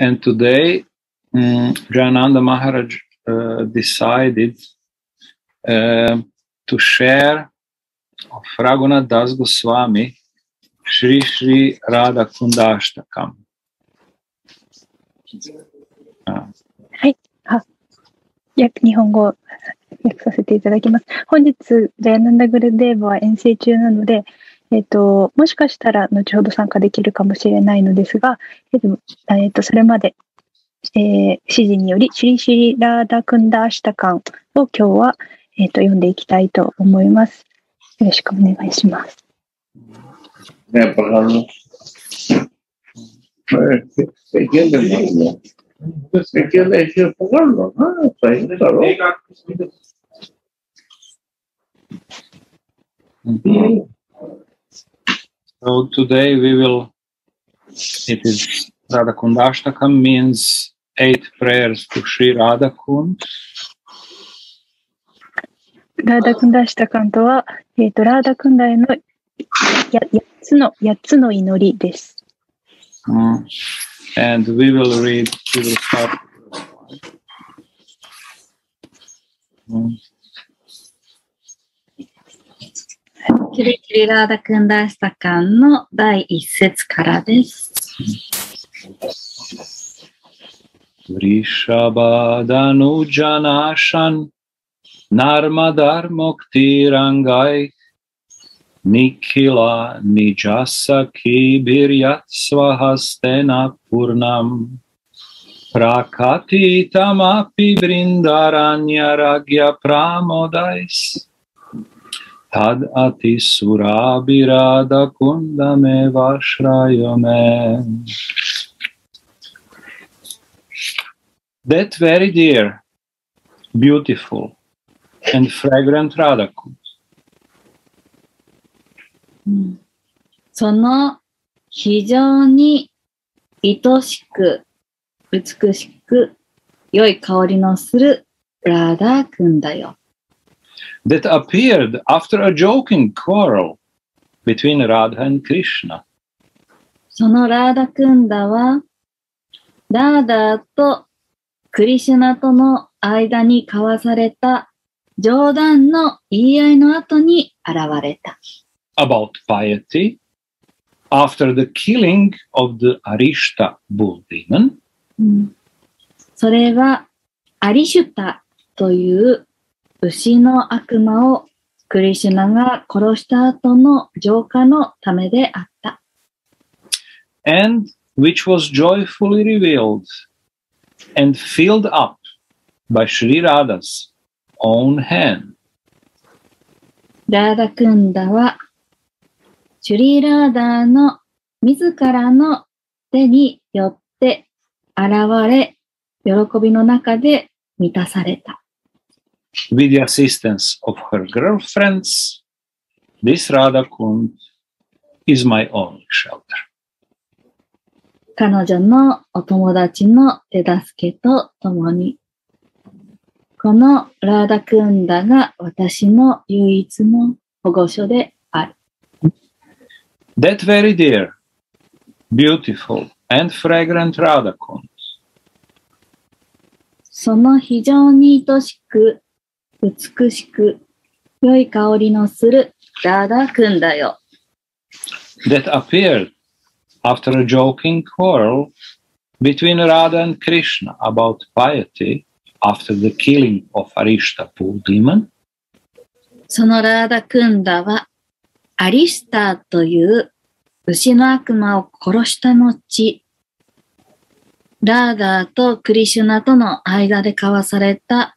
And today, mm, Jananda Maharaj uh, decided uh, to share of Raghunath Das Goswami Shri Shri Radha Kundashtakam. Uh, 訳日本語訳させていただきます。本日、ジャヤナンダグルデーブは遠征中なので、えっ、と、もしかしたら後ほど参加できるかもしれないのですが、えっ、と、えっとそれまで、えー指示により、シリシリラーダクンダーシタカンを今日は、えっ、と、読んでいきたいと思います。よろしくお願いします。Ne pagarlo. ¿Se quiere pagarlo? ¿Se quiere decir pagarlo? Ah, está ahí, claro. mhm. So today we will, it is Radha Kundashtakam means eight prayers to Sri Radha Kund. ラーダクンダーシタカンとは、えっ、と、ラーダクンダへのや8つの、8つの祈りです。Mm. And we will read, we will start. Mm. キリキリラーダクンダースタカンの第一節からです。Vrishabhadanujanasan Narmadar Muktirangai Nikila Nijasaki Biryat Swahastena Purnam Prakatitamapi Brindaranya Ragya Pramodais Tad Ati Surabirada Kundame Vashrayome That very dear, beautiful, and fragrant Radha Kund その非常に愛しく、美しく、良い香りのするラーダーくんだよ。That appeared after a joking quarrel between Radha and Krishna. そのラーダくんだは、ラーダーとクリシュナとの間に交わされた冗談の言い合いの後に現れた。about piety after the killing of the Arishta bull demon うんそれはアリシュタという牛の悪魔をクリシュナが殺した後の浄化のためであった。and which was joyfully revealed and filled up by Sri Radha's own hand. ラーダクンダはシュリーラーダーの自らの手によって現れ、喜びの中で満たされた。With the assistance of her girlfriends, this Radha Kund is my only shelter. 彼女のお友達の手助けとともに、このラーダクンダが私の唯一の保護所である。That very dear, beautiful, and fragrant Radha Kund その非常に愛しく、美しく、良い香りのするラーダクンダよ。that appeared after a joking quarrel between Radha and Krishna about piety after the killing of Arishta bull demon そのラーダクンダは、アリスターという牛の悪魔を殺した後、ラーダーとクリシュナとの間で交わされた、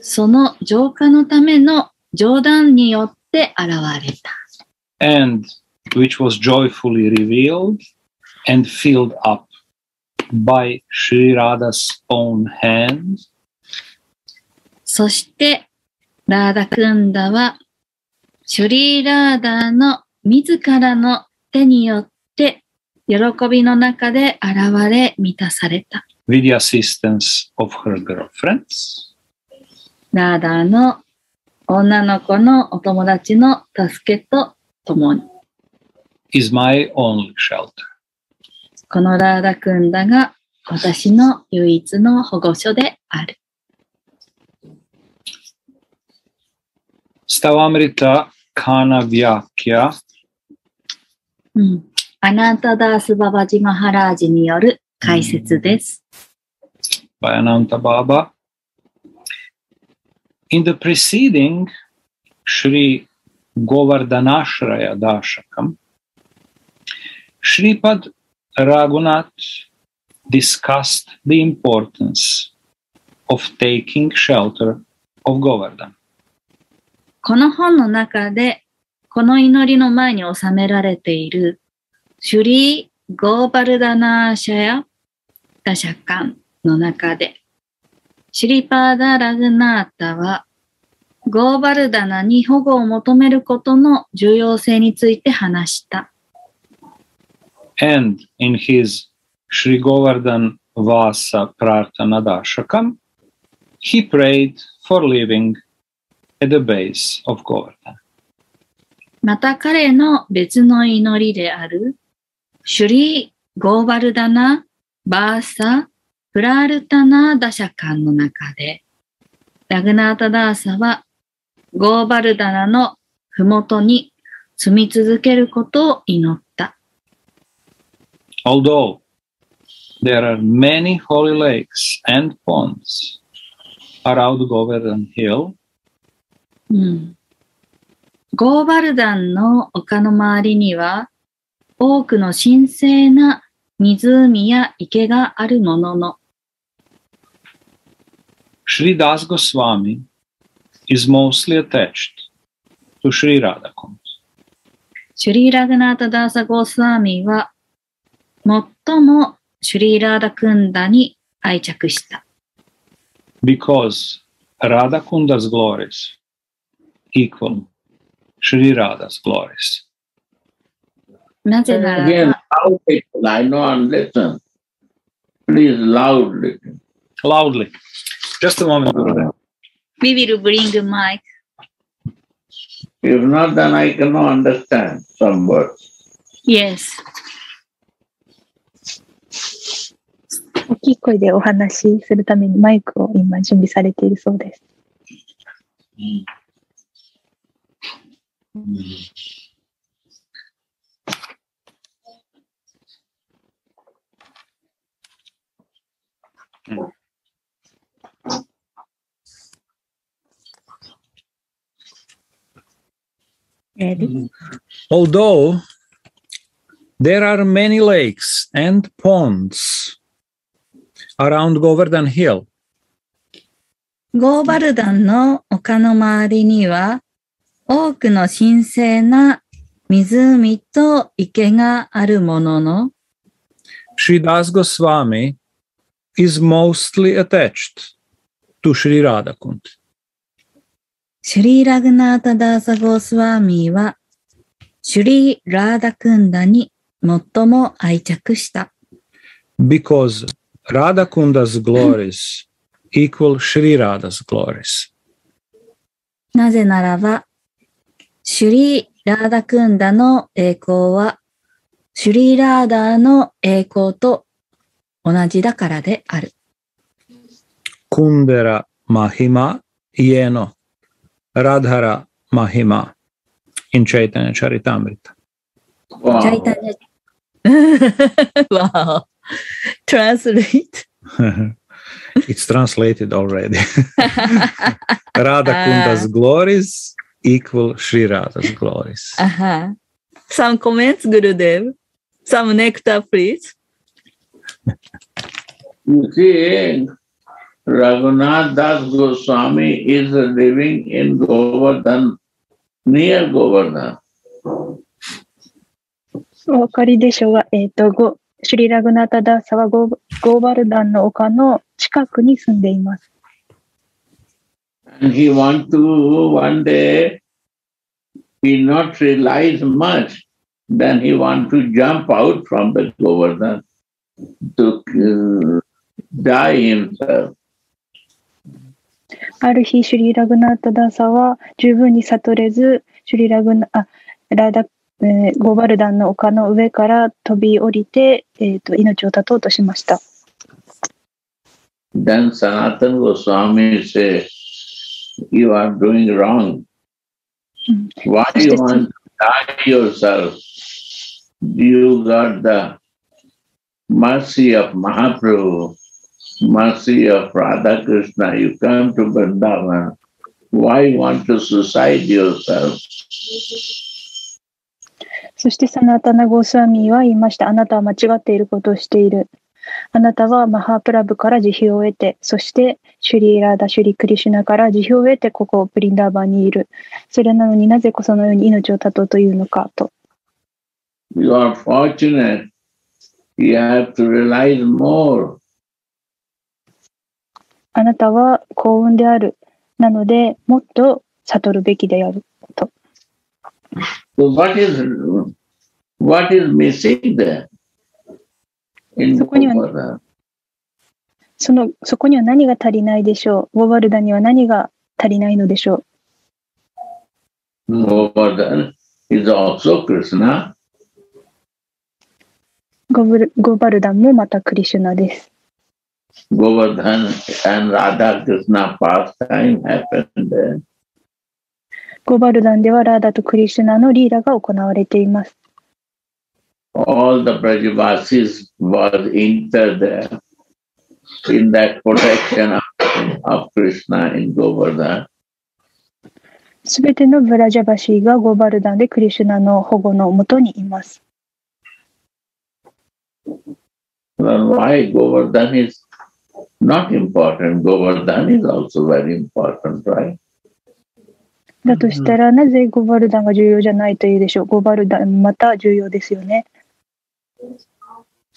その浄化のための冗談によって現れた。and which was joyfully revealed and filled up by Sri Radha's own hand そして、ラーダクンダは、シュリーラーダーの自らの手によって、喜びの中で現れ満たされた。with the assistance of her girlfriends ラーダーの女の子のお友達の助けとともに、is my only shelter. このラーダクンダが私の唯一の保護所である。Stavamrita Kana Vyakya うん。アナタダースババジマハラージによる解説です。by Ananta Baba. In the preceding Sri Govardhanashraya Dashakam, Sripad Raghunath discussed the importance of taking shelter of Govardhan. この本の中で、この祈りの前に収められている、シュリー・ゴーバルダナーシャヤ・ダシャカンの中で、 シュリパーダ・ラグナータは、ゴーバルダナに保護を求めることの重要性について話した。And in his Sri Govardhan Vasa Prarthana Dashakam, he prayed for living at the base of Govardhan. また彼の別の祈りである、シュリー・ゴーバルダナ・バーサ・プラールタナ・ダシャカンの中で、ラグナータダーサは、ゴーバルダナのふもとに住み続けることを祈った。Although there are many holy lakes and ponds around Govardhan Hill, うん、ゴーバルダンの丘の周りには、多くの神聖な湖や池があるものの、Sri Das Goswami is mostly attached to Sri Radha Kund. Sri Raghunatha Das Goswami は最もシュリーラーダ・クンダに愛着した。Because Radha Kunda's glories equal Sri Radha's glories. なぜなら Again, loud people, I know and listen. Please loudly. Loudly. Just a moment, Gurudev. We will bring mic. If not, then I cannot understand some words. Yes. 大きい声でお話しするためにマイクを今準備されているそうです。Ready? Although there are many lakes and ponds around Govardhan Hill, ゴーバルダンの丘の周りには、多くの神聖な湖と池があるものの、Sri Das Goswami is mostly attached to Sri Radhakund. シュリーラグナータダーサゴースワーミーは、シュリーラーダクンダに最も愛着した。because Radhakunda's glories equal Sri Radha's glories. なぜならば、シュリーラーダクンダの栄光は、シュリーラーダーの栄光と同じだからである。Kundera Mahima Yeno Radhara Mahima in Chaitanya Charitamrita. Wow. Chaitanya. wow. Translate. it's translated already. Radha ah. Kunda's glories equal Sri Radha's glories. Uh-huh. Some comments, Gurudev. Some nectar, please. Okay. Raghunath Das Goswami is living in Govardhan, near Govardhan. お分かりでしょうが、えっ、と、ゴシュリラグナータダーサはゴーゴーバルダンの丘の近くに住んでいます。 And he want to one day he not realize much. Then he want to jump out from the Govardhan to uh, die himself. ある日、シュリー・ラグナート・ダンサーは十分に悟れず、シュリー・ラグナあラダ、えー、ゴバルダンの丘の上から飛び降りて、えー、と命を絶とうとしました。ダンサー・タンゴ・スミー、says, You are doing wrong. Why you want to die yourself? You got the mercy of マハプロ mercy of Radha Krishna. You come to Vrindavan. Why want to suicide yourself? そしてサナタナ・ゴースワミーは言いました。あなたは間違っていることをしている。あなたはマハープラブから慈悲を得て、そしてシュリーラーダ・シュリ・クリシュナから慈悲を得て、ここプリンダーバーにいる。それなのになぜそのように命を絶とうというのかと。You are fortunate. You have to realize more. あなたは幸運である。なので、もっと悟るべきである。So what is what is missing there? In そこには?その、そこには何が足りないでしょう？ゴバルダには何が足りないのでしょう？Govardhan is also Krishna. ゴブルゴバルダンもまたクリシュナです。Govardhan and Radha Krishna pastime happened there. ゴバルダンではラーダとクリシュナのリーラが行われています。All the Brajavasis was entered there in that protection of, of Krishna in Govardhan. すべてのブラジャバシーがゴバルダンでクリシュナの保護のもとにいます。Then why Govardhan is not important? Govardhan is also very important, right? だとしたら、なぜゴバルダンが重要じゃないというでしょう。ゴバルダンまた重要ですよね。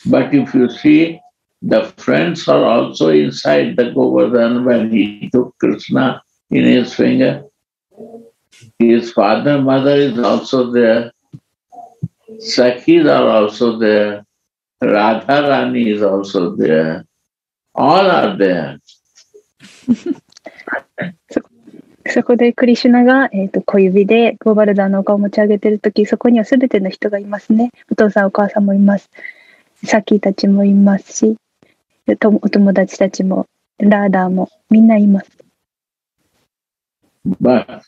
But if you see, the friends are also inside the Govardhan when he took Krishna in his finger. His father, mother is also there. Sakhis are also there. Radha Rani is also there. All are there. そこでクリシュナが、えー、と小指でゴバルダンの顔を持ち上げてるとき、そこにはすべての人がいますね。お父さん、お母さんもいます。サキたちもいますし、とお友達たちも、ラーダーも、みんないます。But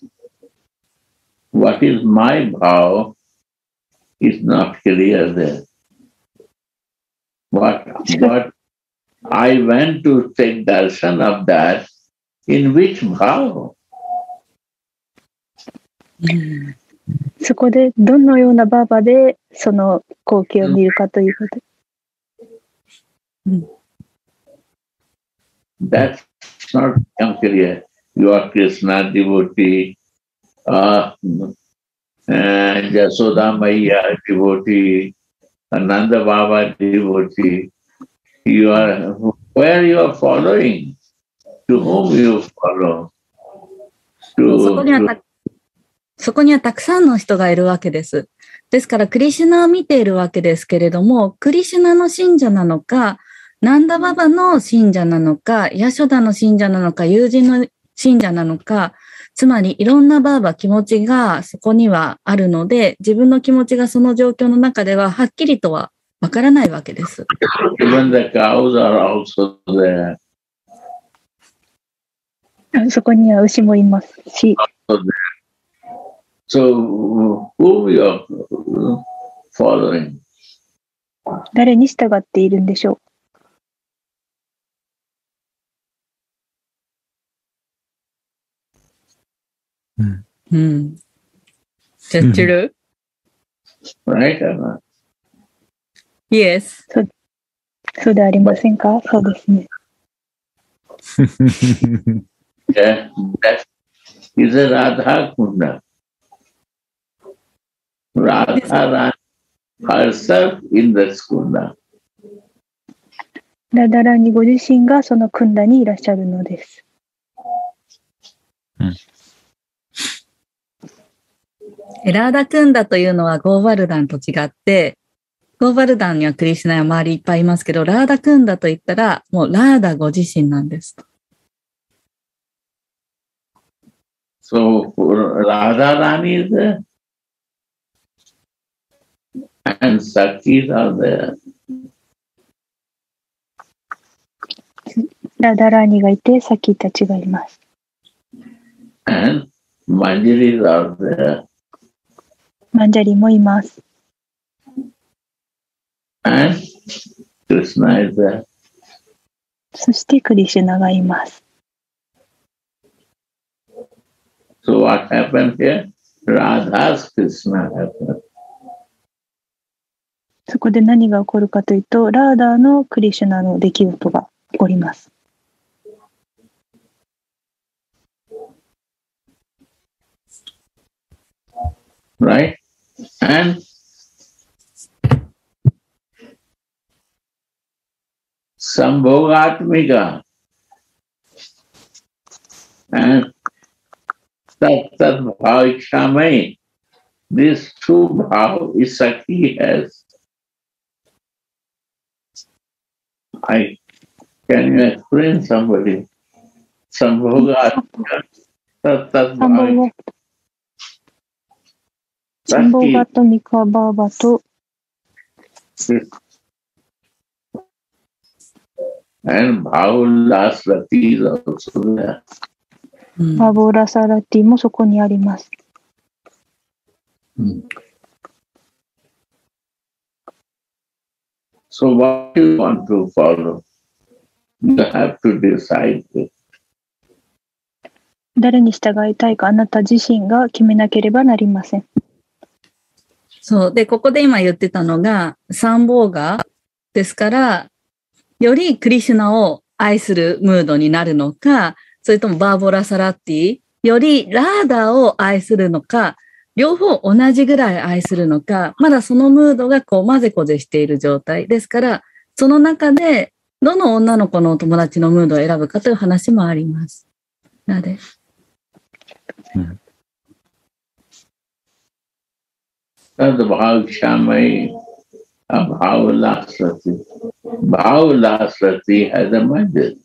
what is my vow is not clear there. What, what I went to take darshan of that, in which vow? そこで、どのようなバーバで、その光景を見るかということ。 That's not become clear. You are Krishna devotee, uh, and Jasoda Maya devotee, Ananda Baba devotee. You are where you are following, to whom you follow? そこにはたそこにはたくさんの人がいるわけです。ですから、クリシュナを見ているわけですけれども、クリシュナの信者なのか、ナンダババの信者なのか、ヤショダの信者なのか、友人の信者なのか、つまりいろんなバーバ気持ちがそこにはあるので、自分の気持ちがその状況の中でははっきりとはわからないわけです。そこには牛もいますし。誰に従っているんでしょう？Mm. ?Yes. うそうではありませんか？そうですね。That, that is a Radha Kunda? Radha ran herself in the Kunda. ラダラにご自身がそのクンダにいらっしゃるのです。ラーダクンダというのはゴーバルダンと違って、ゴーバルダンにはクリシュナや周りいっぱいいますけど、ラーダクンダと言ったら、もうラーダご自身なんです。So Radha Rani is there. And Sakhis are there. ラダラーニがいて、サキたちがいます。And Manjaris are there. マンジャリもいます。And Krishna is there. そしてクリシュナがいます。So what happened here? Radha's Krishna happened. そこで何が起こるかというと、ラーダーのクリシュナの出来事が起こります。right? And Sambhogatmika and Tat Tat Bhavikshame. This two bhav is Sakhi has. I can you explain somebody? Sambhogatmika. Tat Tat サン En Paul las バウラサラティもそこにあります。誰に従いたいかあなた自身が決めなければなりません。そう。で、ここで今言ってたのが、三謀がですから、よりクリシュナを愛するムードになるのか、それともバーボラ・サラッティ、よりラーダーを愛するのか、両方同じぐらい愛するのか、まだそのムードがこう混ぜこぜしている状態。ですから、その中で、どの女の子のお友達のムードを選ぶかという話もあります。なので、Tad bhav भावलाश्रति भावलाश्रति has a mandate.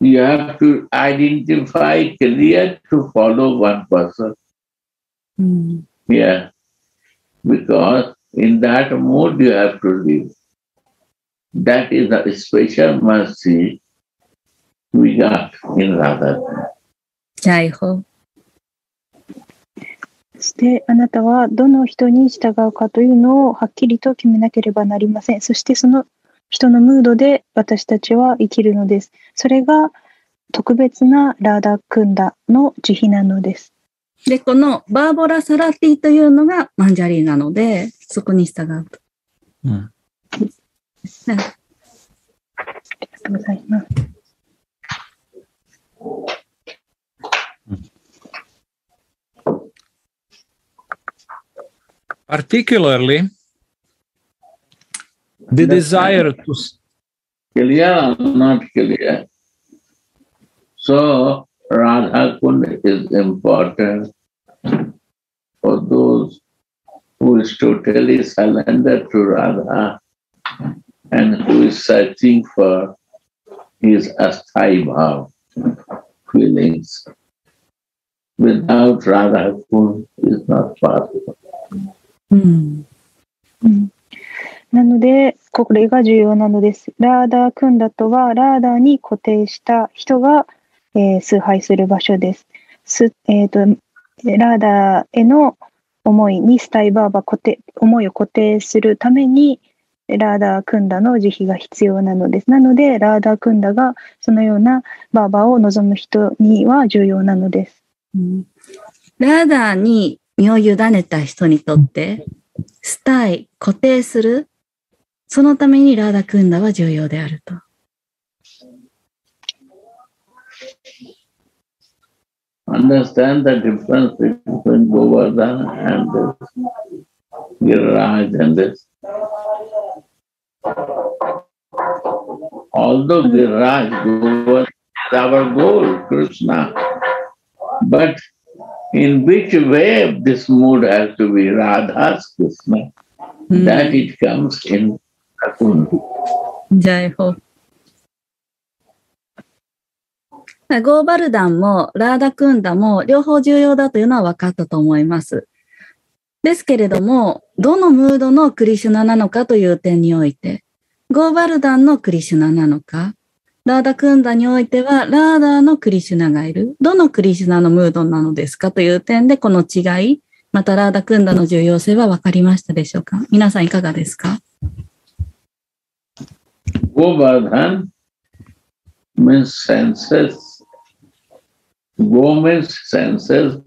You have to identify clearly to follow one person. Mm. Yeah. Because in that mode you have to live. That is a special mercy we got in Radha. Jai Ho. してあなたはどの人に従うかというのをはっきりと決めなければなりません。そしてその人のムードで私たちは生きるのです。それが特別なラーダ・クンダの慈悲なのです。で、このバーボラ・サラティというのがマンジャリーなので、そこに従うと。うんありがとうございます。Particularly, the desire to s- Clear or not clear? So Radha Kund is important for those who is totally surrendered to Radha and who is searching for his asthai bhav feelings. Without Radha Kund is not possible. うん。なので、これが重要なのです。ラーダークンダとは、ラーダーに固定した人が、えー崇拝する場所です。すえーとラーダーへの思いにスタイバーバ固定、思いを固定するために、ラーダークンダの慈悲が必要なのです。なので、ラーダークンダがそのようなバーバーを望む人には重要なのです。うんラーダーに身を委ねた人にとって、スタイ、固定する、そのためにラーダクンダは重要であると。Understand the difference between Govardhan and this Giriraj and this. Although Giriraj, Govardhan is our goal, Krishna, but in which way this mood has to be Radha's Krishna, うん that it comes in Akund. ジャイホ。ゴーバルダンもラーダクンダも両方重要だというのは分かったと思います。ですけれども、どのムードのクリシュナなのかという点において、ゴーバルダンのクリシュナなのか、ラーダクンダにおいてはラーダーのクリシュナがいる。どのクリシュナのムードなのですかという点でこの違い、またラーダクンダの重要性は分かりましたでしょうか？皆さんいかがですか？Govardhan means senses. Go means senses.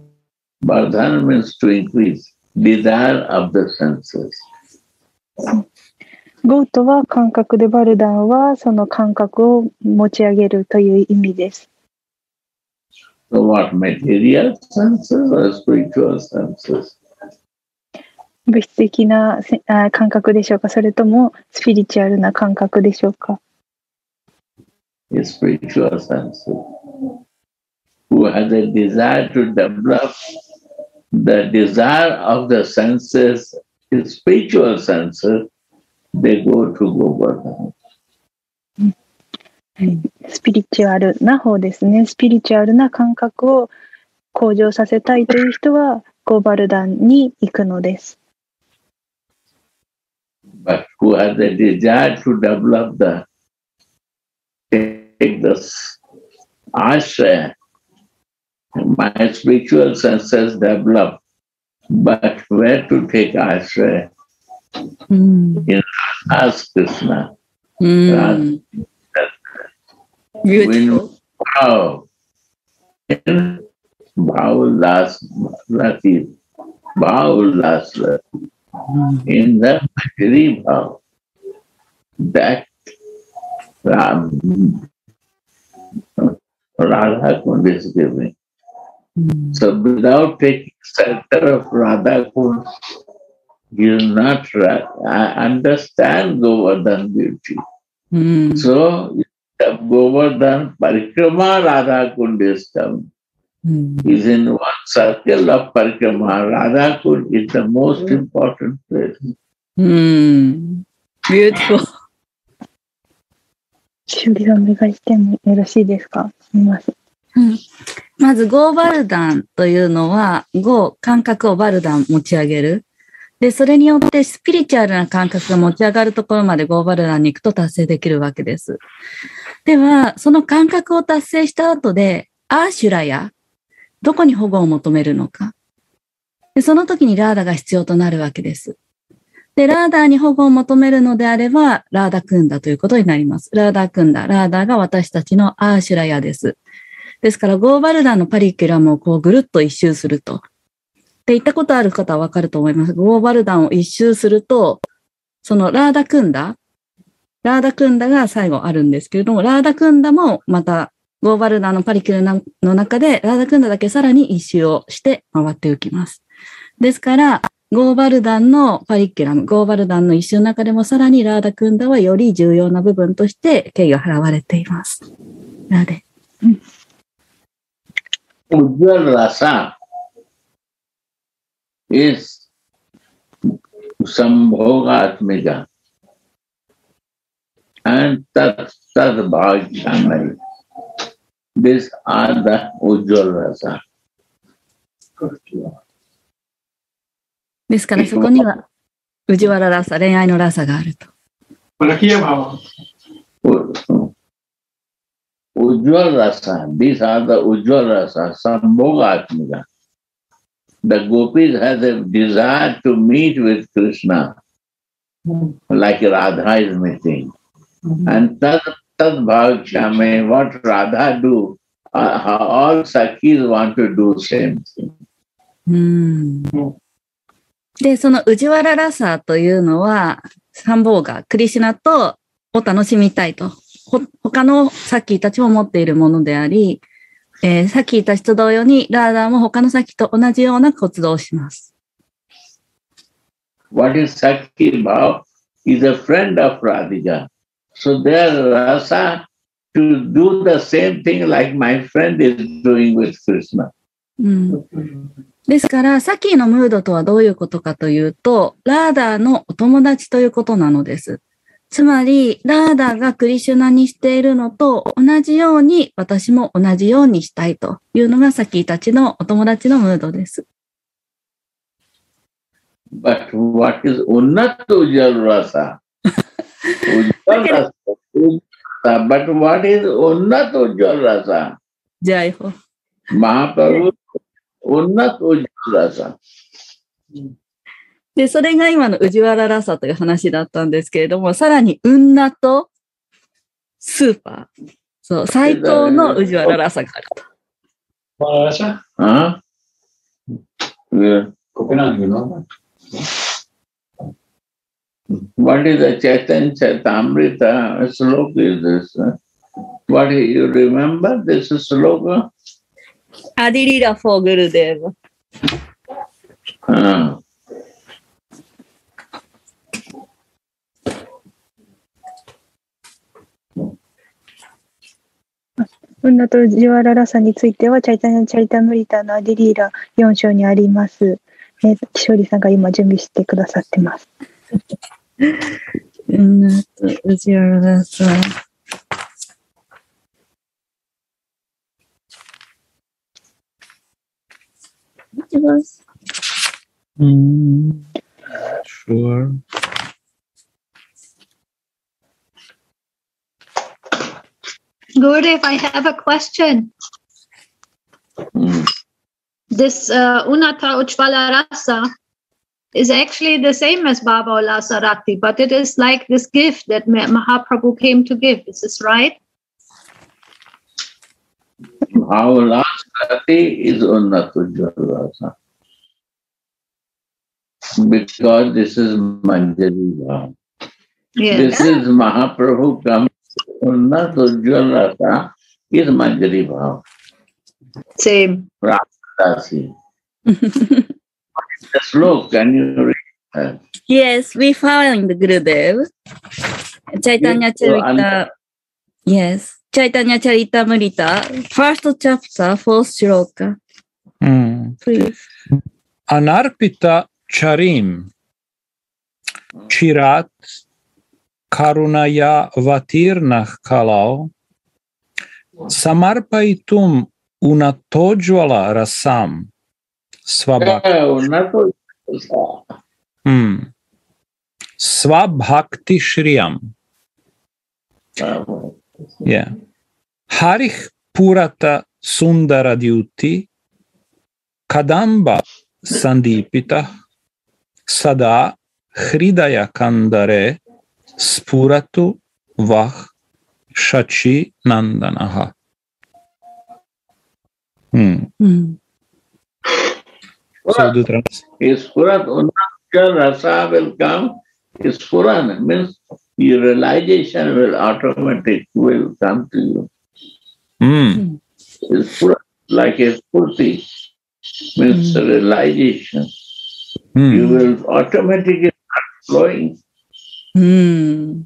Vardhan means to increase. Desire of the senses. ゴートは感覚でバルダンはその感覚を持ち上げるという意味です。So what material senses or spiritual senses? 物質的な感覚でしょうかそれともスピリチュアルな感覚でしょうか spiritual senses. Who has a desire to develop the desire of the senses, spiritual senses, they go to Govardhan. スピリチュアルな方ですね。スピリチュアルな感覚を向上させたいという人はゴーバルダンに行くのです。but who has a desire to develop the take this ashraya. My spiritual senses develop, but where to take ashraya? うん。Ask Krishna. うん。Beautiful. When how? In Bhaulas Rati. Bhaulas Rati. In the Matri Bhav. That um, Radha Kund is giving. うん。So without taking shelter of Radha Kund, you will not understand Govardhan beauty. うん。So Govardhan Parikrama Radha Kund is come. うん。Is in one circle of Parikrama. Radha Kund is the most important place. うん。Beautiful. しおりさんお願いしてもよろしいですかすみません。まず、ゴーバルダンというのは、ゴー、感覚をバルダン持ち上げる。で、それによってスピリチュアルな感覚が持ち上がるところまでゴーバルダンに行くと達成できるわけです。では、その感覚を達成した後で、アーシュラや、どこに保護を求めるのか。でその時にラーダが必要となるわけです。で、ラーダーに保護を求めるのであれば、ラーダクンダということになります。ラーダクンダ。ラーダーが私たちのアーシュラヤです。ですから、ゴーバルダンのパリキュラムをこうぐるっと一周すると。で、行ったことある方はわかると思います。ゴーバルダンを一周すると、そのラーダクンダ、ラーダクンダが最後あるんですけれども、ラーダクンダもまた、ゴーバルダのパリキュラの中で、ラーダクンダだけさらに一周をして回っていきます。ですから、ゴーバルダンのパリキュラム、ゴーバルダンの一周の中でもさらにラーダクンダはより重要な部分として敬意が払われています。なので、Ujjwal Rasa is Sambhogatmika and Tat Tat Bhajamari. These are the Ujjwal Rasa. ですからそこには、ウジワララサ、恋愛のラサがあると。 Palakya Bhava. Ujjwal Rasa, these are the Ujjwal Rasa, Sambhogatmika. The gopis has a desire to meet with Krishna, like Radha is meeting. And Tad, tad Bhagshame, what Radha do, uh, all Sakhis want to do same thing. うんで、そのウジワララサというのは、サンボーガ、クリシュナとを楽しみたいと。ほ他のサッキーたちも持っているものであり、えーサッキーたちと同様に、ラーダーも他のサッキーと同じような活動をします。What is Sakhi Bhav? Is a friend of Radhika. So their rasa to do the same thing like my friend is doing with Krishna. うんですから、サキーのムードとはどういうことかというと、ラーダーのお友達ということなのです。つまり、ラーダーがクリシュナにしているのと同じように、私も同じようにしたいというのがサキーたちのお友達のムードです。But what is Unnat Ujjal Rasa? Ujjwal rasa. But what is Unnat Ujjwal rasa? じゃあ、ほ Mahaprabhu, Unnat Ujjwal rasa. で、それが今の宇治原らさという話だったんですけれども、さらに、うんなとスーパー。そう、斎藤の宇治原らさがあると。わあ？うん。こん。What is the chat and c h a t time rate? あ this slogan? アディリラフォーグルデ。うん。ウンナとジワララサについては、チャイタニャ・チャリタムリタのアディリーラ4章にあります。えー、キショリさんが今準備してくださってます。ウンナと宇治原ラサ。Was- Mm, sure. Gurudev, I have a question. Hmm. This uh, Unata Rasa is actually the same as Baba Ulasa Rakti, but it is like this gift that Mahaprabhu came to give. Is this right? Last is Unnat Ujjwal rasa. Because this is Manjari. Yeah. This is Mahaprabhu comes. Unnat Ujjwal rasa is Manjari Bhav. Same. Rasi. the sloka, can you read that? Yes, we found the Gurudev. Chaitanya Yes, Charita. Yes. Chaitanya Charita Mrita. First chapter, fourth shloka. Mm. Please. Anarpita charim chirat karunaya vatirnah kalau samarpaitum unatojvala rasam svabhak Yeah, Unnat Ujjwal rasa. hmm. svabhakti shriyam Uh, yeah harich purata sundara dyuti kadamba sandipita sada hridaya kandare spuratu vah shachi nandanaha. Hmm. Mm. So the trans- Is Purat Rasa will come. Is means your realization will automatic will come to you. Hmm. Is like a means realization. You Hmm. will automatically start flowing. うん。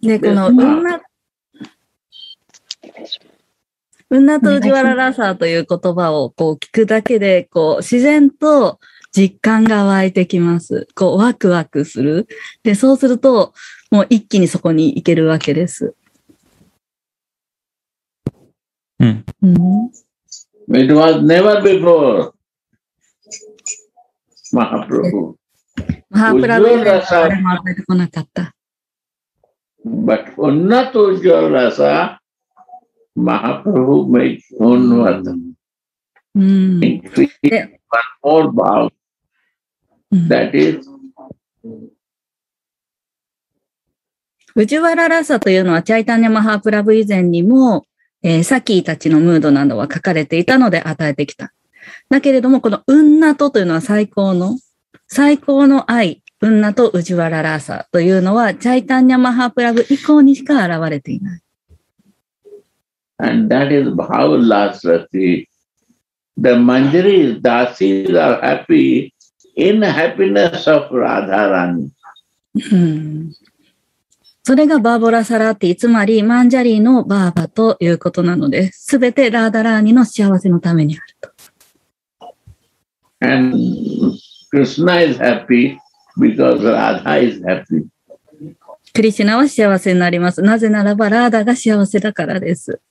で、この、うんな、うんなとウジワララサーという言葉をこう聞くだけで、こう、自然と実感が湧いてきます。こう、ワクワクする。で、そうすると、もう一気にそこに行けるわけです。うんうん。It was never before. Mahaprabhu. マハープラブ誰も与えてこなかった。But Unnat Ujjwal Rasa, Mahaprabhu made Unnat. うん。Increase one more. うん That is ウジュワララサというのはチャイタニャマハープラブ以前にも、えーサキーたちのムードなどは書かれていたので与えてきた。だけれども、このウンナトというのは最高の、最高の愛、ウンナトウジュワララサというのはチャイタニャマハープラブ以降にしか現れていない。And that is Bhav Ullas Rati. The Manjaris, Dasis are happy in happiness of Radharani. うんそれがバーボラ・サラーティ、つまりマンジャリーのバーバということなので、すべてラーダラーニの幸せのためにあると。And Krishna is happy because Radha is happy. クリシュナは幸せになります。なぜならばラーダが幸せだからです。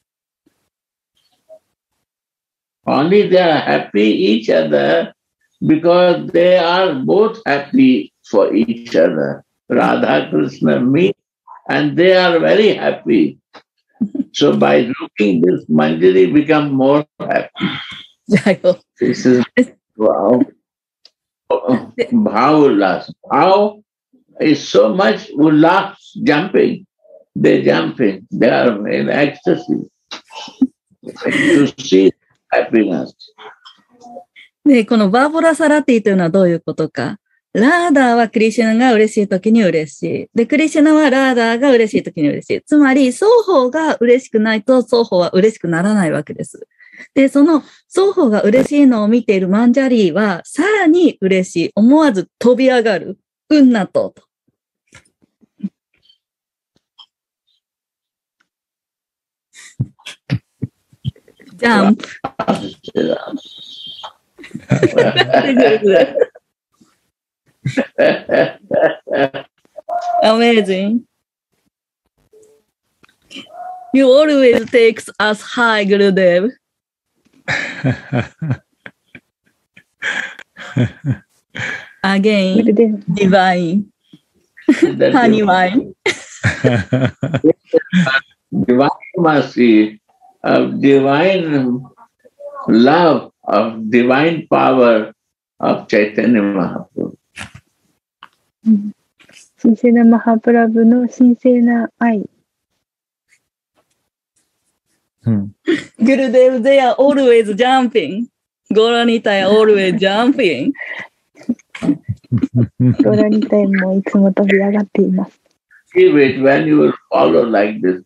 Only they are happy each other because they are both happy for each other. Radha Krishna meet and they are very happy. So by looking this Manjari become more happy. じゃあよ。 This is wow. Bhav ullas. Bhav is so much ullas jumping. They jumping. They are in ecstasy. to see happiness. で、このバーボラ・サラティというのはどういうことか？ラーダーはクリシュナが嬉しい時に嬉しい。で、クリシュナはラーダーが嬉しい時に嬉しい。つまり、双方が嬉しくないと双方は嬉しくならないわけです。で、その双方が嬉しいのを見ているマンジャリーは、さらに嬉しい。思わず飛び上がる。うんなと。と ジャンプ。Amazing. You always takes us high, Gurudev. Again, で、 divine. That Honey wine. divine mercy, of divine love, of divine power of Chaitanya Mahaprabhu. 神聖なマハプラブの神聖な愛。 Gurudev, they are always jumping. Goranita are always jumping. ロラニタイもいつも飛び上がっています。It when you will follow like this.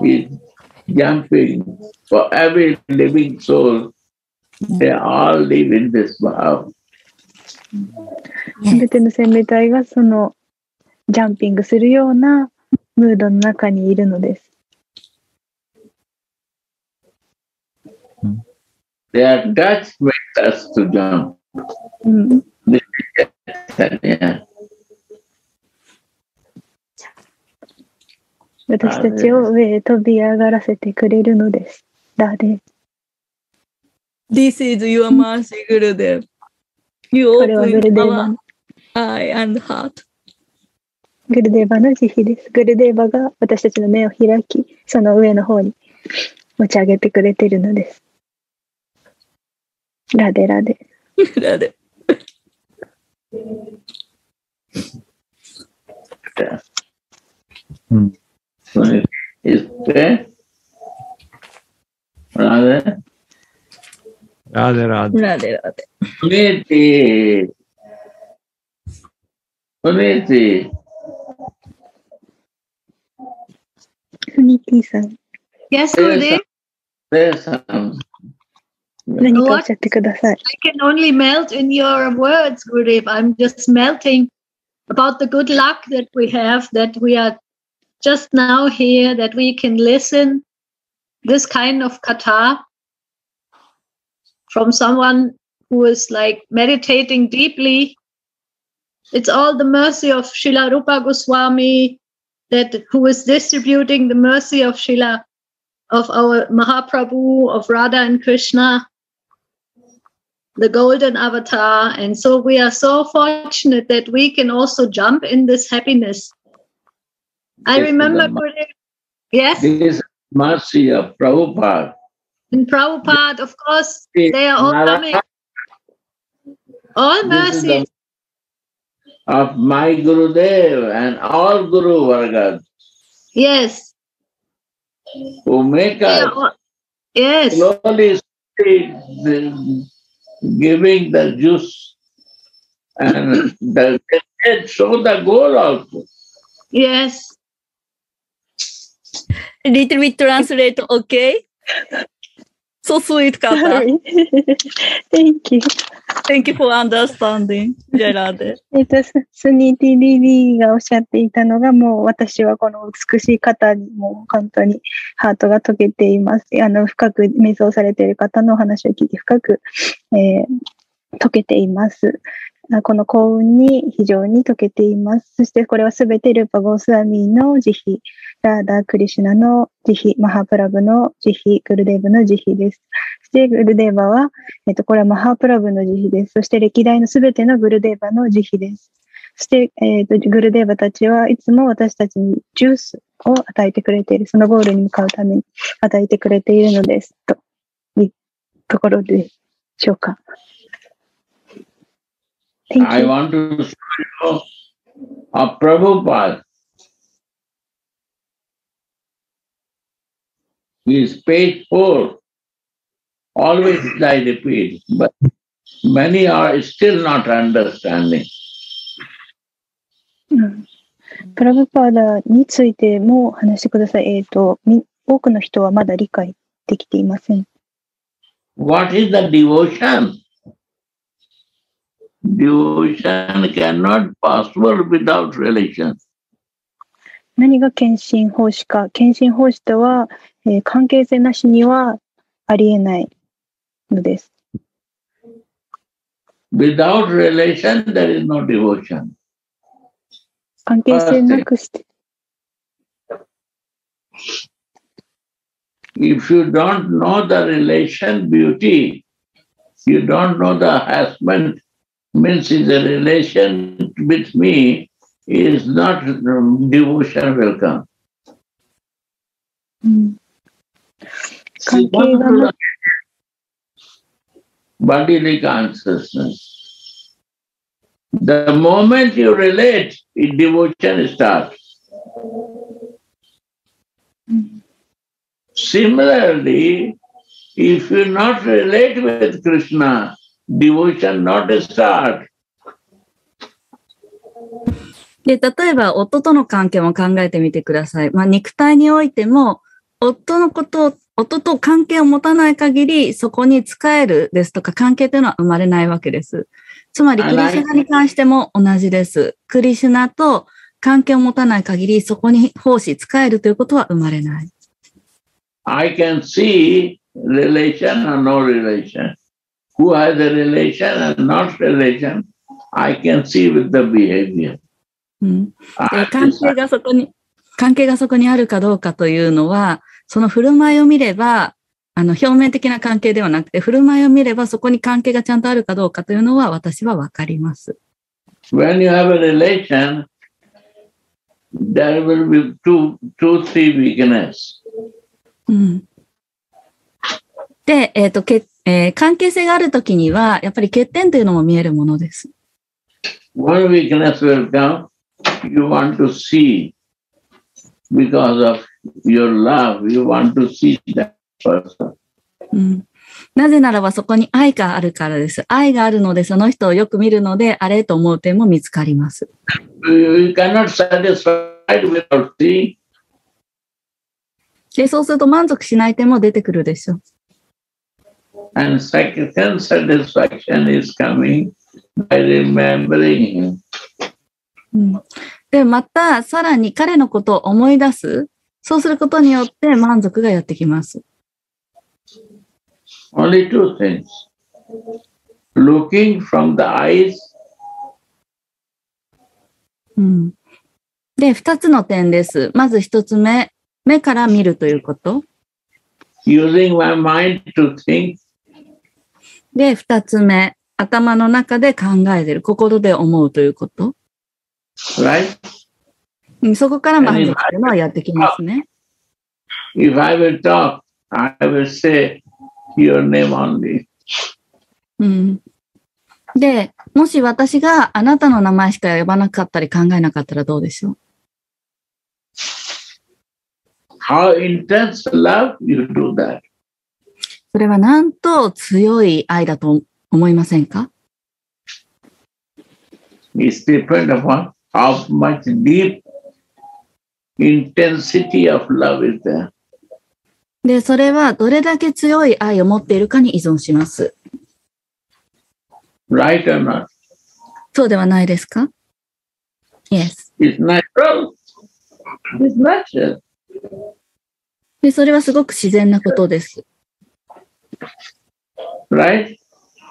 He's jumping for every living soul. They all live in this Bhav. すべての生命体がそのジャンピングするようなムードの中にいるのです。Their touch makes us to jump. うん.私たちを上へ飛び上がらせてくれるのです。だで、This is your mercy, Gurudev. You open our eye and heart. グルデーバの慈悲です。グルデーバが私たちの目を開き、その上の方に持ち上げてくれているのです。ラデラデ。だで So is there? Rather, ラーデラーデ。ラデラデ。Suniti. Suniti. フニティさん、Yes, There's Gurudev. some, there's Suniti-san. Yes, Gurudev? There's some. What? I can only melt in your words, Gurudev. I'm just melting about the good luck that we have, that we are just now here, that we can listen this kind of kata from someone who is like meditating deeply. It's all the mercy of Srila Rupa Goswami, that who is distributing the mercy of Srila of our Mahaprabhu, of Radha and Krishna the golden avatar. And so we are so fortunate that we can also jump in this happiness. I remember. Yes, this is mercy of Prabhupada. in Prabhupada, of course, they are all coming. All This is the mercy. Of my Gurudev and all Guru Vargas Yes. who make us all- yes. slowly slowly giving the juice and the, they show the goal also. Yes. Little bit translate, okay? So sweet, は Kata. い Thank you. Thank you for understanding. ジェラーデ。えっと、ススニーティリリーがおっしゃっていたのが、もう私はこの美しい方にもう本当にハートが溶けています。あの、深く瞑想されている方のお話を聞いて深く、えー溶けています。あこの幸運に非常に溶けています。そしてこれはすべてルーパ・ゴースワミーの慈悲ラーダ・クリシュナの慈悲、マハプラブの慈悲、グルデーブの慈悲です。そしてグルデーバは、えっと、これはマハプラブの慈悲です。そして歴代のすべてのグルデーバの慈悲です。そして、えっと、グルデーバたちはいつも私たちにジュースを与えてくれている。そのゴールに向かうために与えてくれているのです。と、いうところでしょうか。Thank you. want to show you a Prabhupada. Is page four. Always I repeat, but many are still not understanding. うんプラブパーダについても話してください。えっ、と、み多くの人はまだ理解できていません。 What is the devotion? Devotion cannot possible without relation. 何が献身奉仕か。献身奉仕とは、 えー関係性なしにはありえないのです。Without relation, there is no devotion. 関係性なくして、If you don't know the relation beauty, you don't know the husband means is a relation with me is not um, devotion will come. うん、関係がな bodily consciousness. The moment you relate, devotion starts. Similarly, if you not relate with Krishna, devotion not start. で、例えば夫との関係も考えてみてください。まあ、肉体においても、夫のことを、夫と関係を持たない限り、そこに仕えるですとか関係というのは生まれないわけです。つまり、クリシュナに関しても同じです。クリシュナと関係を持たない限り、そこに奉仕、仕えるということは生まれない。I can see relation or no relation. Who has a relation and not relation, I can see with the behavior. うん、関係がそこに、関係がそこにあるかどうかというのは、その振る舞いを見れば、あの、表面的な関係ではなくて、振る舞いを見ればそこに関係がちゃんとあるかどうかというのは私はわかります。when you have a relation, there will be two, two, three weakness. うん。で、えっ、と、け、えー関係性があるときには、やっぱり欠点というのも見えるものです。One weakness will come. You want to see because of なぜならばそこに愛があるからです。愛があるのでその人をよく見るのであれと思う点も見つかります。でそうすると満足しない点も出てくるでしょう。でまたさらに彼のことを思い出すそうすることによって満足がやってきます。Only two things. Looking from the eyes うん、で、二つの点です。まず一つ目、目から見るということ。using my mind to think で、二つ目、頭の中で考えてる、心で思うということ。right? うんそこから満足というのはやってきますね。If I will talk, I will say your name only. うん、で、もし私があなたの名前しか呼ばなかったり考えなかったらどうでしょう How intense love you do that. それはなんと強い愛だと思いませんか It depends upon how much deep intensity of love is there. で、それはどれだけ強い愛を持っているかに依存します。Right or not? そうではないですか ?Yes。It's natural. It's natural. で、それはすごく自然なことです。Right?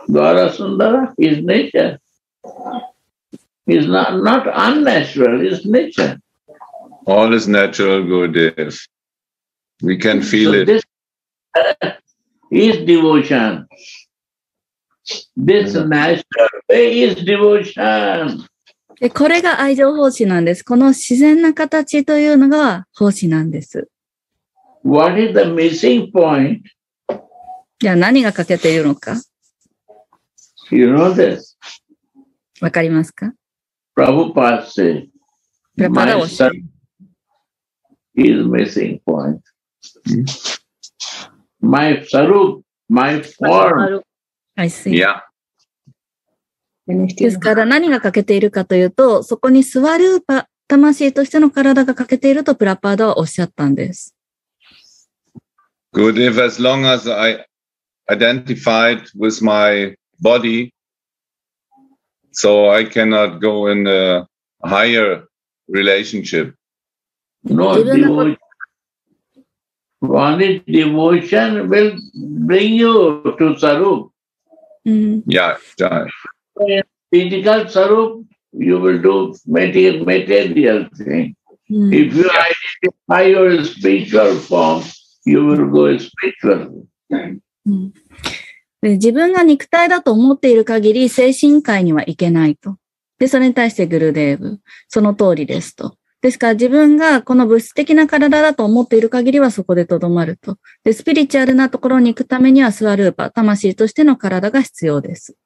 Gaura Sundara is nature. It's not, not unnatural, it's nature. All is natural, Gurudev. We can feel so it. this is devotion. This natural way is devotion. で、これが愛情奉仕なんです。この自然な形というのが奉仕なんです。What is the missing point? じゃあ何が欠けているのか You know this. わかりますか Prabhupada said, is missing point. My sarup, my form, I see. Yeah. ですから何が欠けているかというと、そこにスワルーパ、魂としての体が欠けているとプラパーダはおっしゃったんです。Gurudev, as long as I identified with my body, so I cannot go in a higher relationship. No devotion. Only devotion will bring you to sarup. うん、Yeah. yeah. Physical sarup, you will do material, material thing. うん If you identify your spiritual form, you will go spiritual. うんで自分が肉体だと思っている限り精神界には行けないと。で、それに対してグルデーブ、その通りですと。ですから自分がこの物質的な体だと思っている限りはそこでとどまると。で、スピリチュアルなところに行くためにはスワルーパ、魂としての体が必要です。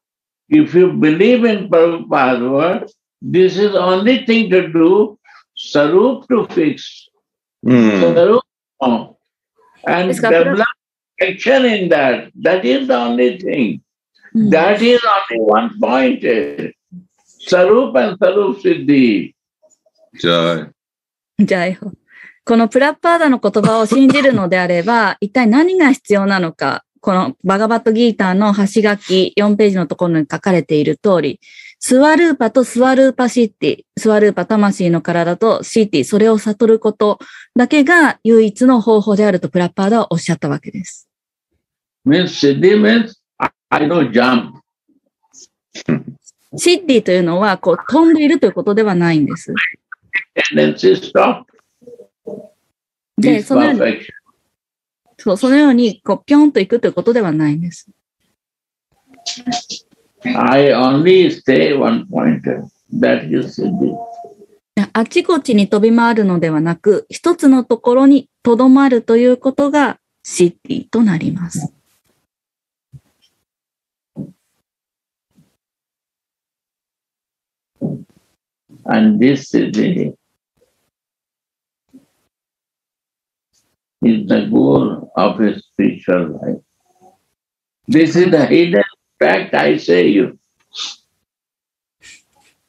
If you believe in Prabhupada's word, this is the only thing to do, sarup to fix. Hmm. Sarup form. And develop action in that. That is the only thing. うん That is only one pointed. Sarup and Sarup Siddhi. Jai. じゃあ、このプラッパーダの言葉を信じるのであれば、一体何が必要なのか、このバガバットギーターの端書き4ページのところに書かれている通り、スワルーパとスワルーパシッティ、スワルーパ魂の体とシッティ、それを悟ることだけが唯一の方法であるとプラッパーダはおっしゃったわけです。Means Siddhi means I, I know jump. シッティというのは、こう飛んでいるということではないんです。Stop. で、そのように perfection. そうそのように、こう、ぴょんと行くということではないんです。I only stay one pointer. That. あちこちに飛び回るのではなく、一つのところにとどまるということがシッティとなります。And this Siddhi is the goal of a spiritual life. This is the hidden fact I say you.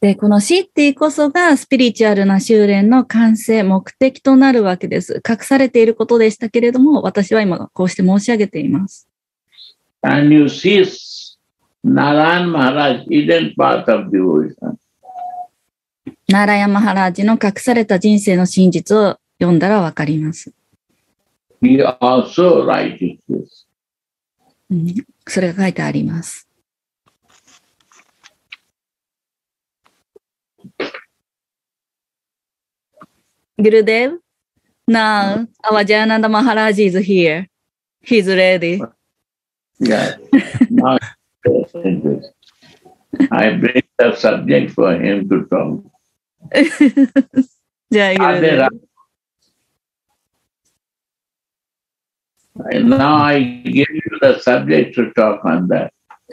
で、このシッティこそがスピリチュアルな修練の完成、目的となるわけです。隠されていることでしたけれども、私は今こうして申し上げています。And you see Narayan Maharaj, hidden path of devotion. ナーラヤマハラージの隠された人生の真実を読んだらわかります。うんそれが書いてあります。Gurudev, now our Jayananda Maharaj is here. He's ready. Yeah. now, I bring the subject for him to talk. Jai Radhe Gurudev. Radhe. And now I give you the subject to talk on that.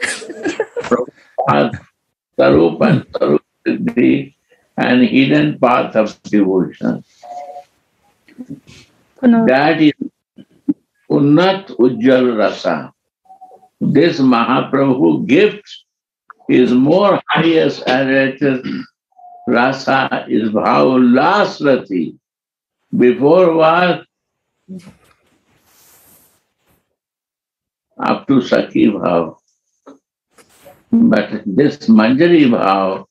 Sarup and Sarup Siddhi and hidden path of devotion. That is Unnat Ujjal Rasa. This Mahaprabhu gift is more highest elevated rasa is Bhaulasrati. Before was up to Sakhi Bhav. But this Manjari Bhav,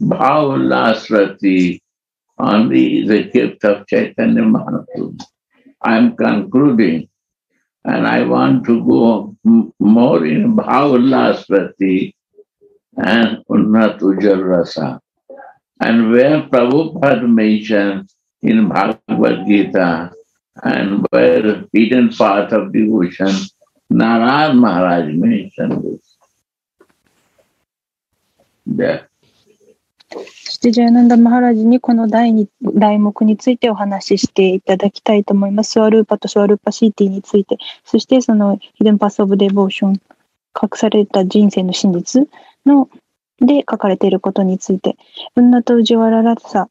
Bhaulasrati, only is a gift of Chaitanya Mahaprabhu. I am concluding, and I want to go m- more in Bhavalasvati and Unnatujal Rasa. And where Prabhupada mentioned in Bhagavad Gita and where hidden part of devotion. Narad Maharaj mentioned this. There. そしてジャヤナンダ・マハラジにこの題に題目についてお話ししていただきたいと思います。スワルーパとスワルーパシーティについて、そしてそのヒデンパス・オブ・デボーション、隠された人生の真実ので書かれていることについて、ウンナト・ウジワララサ、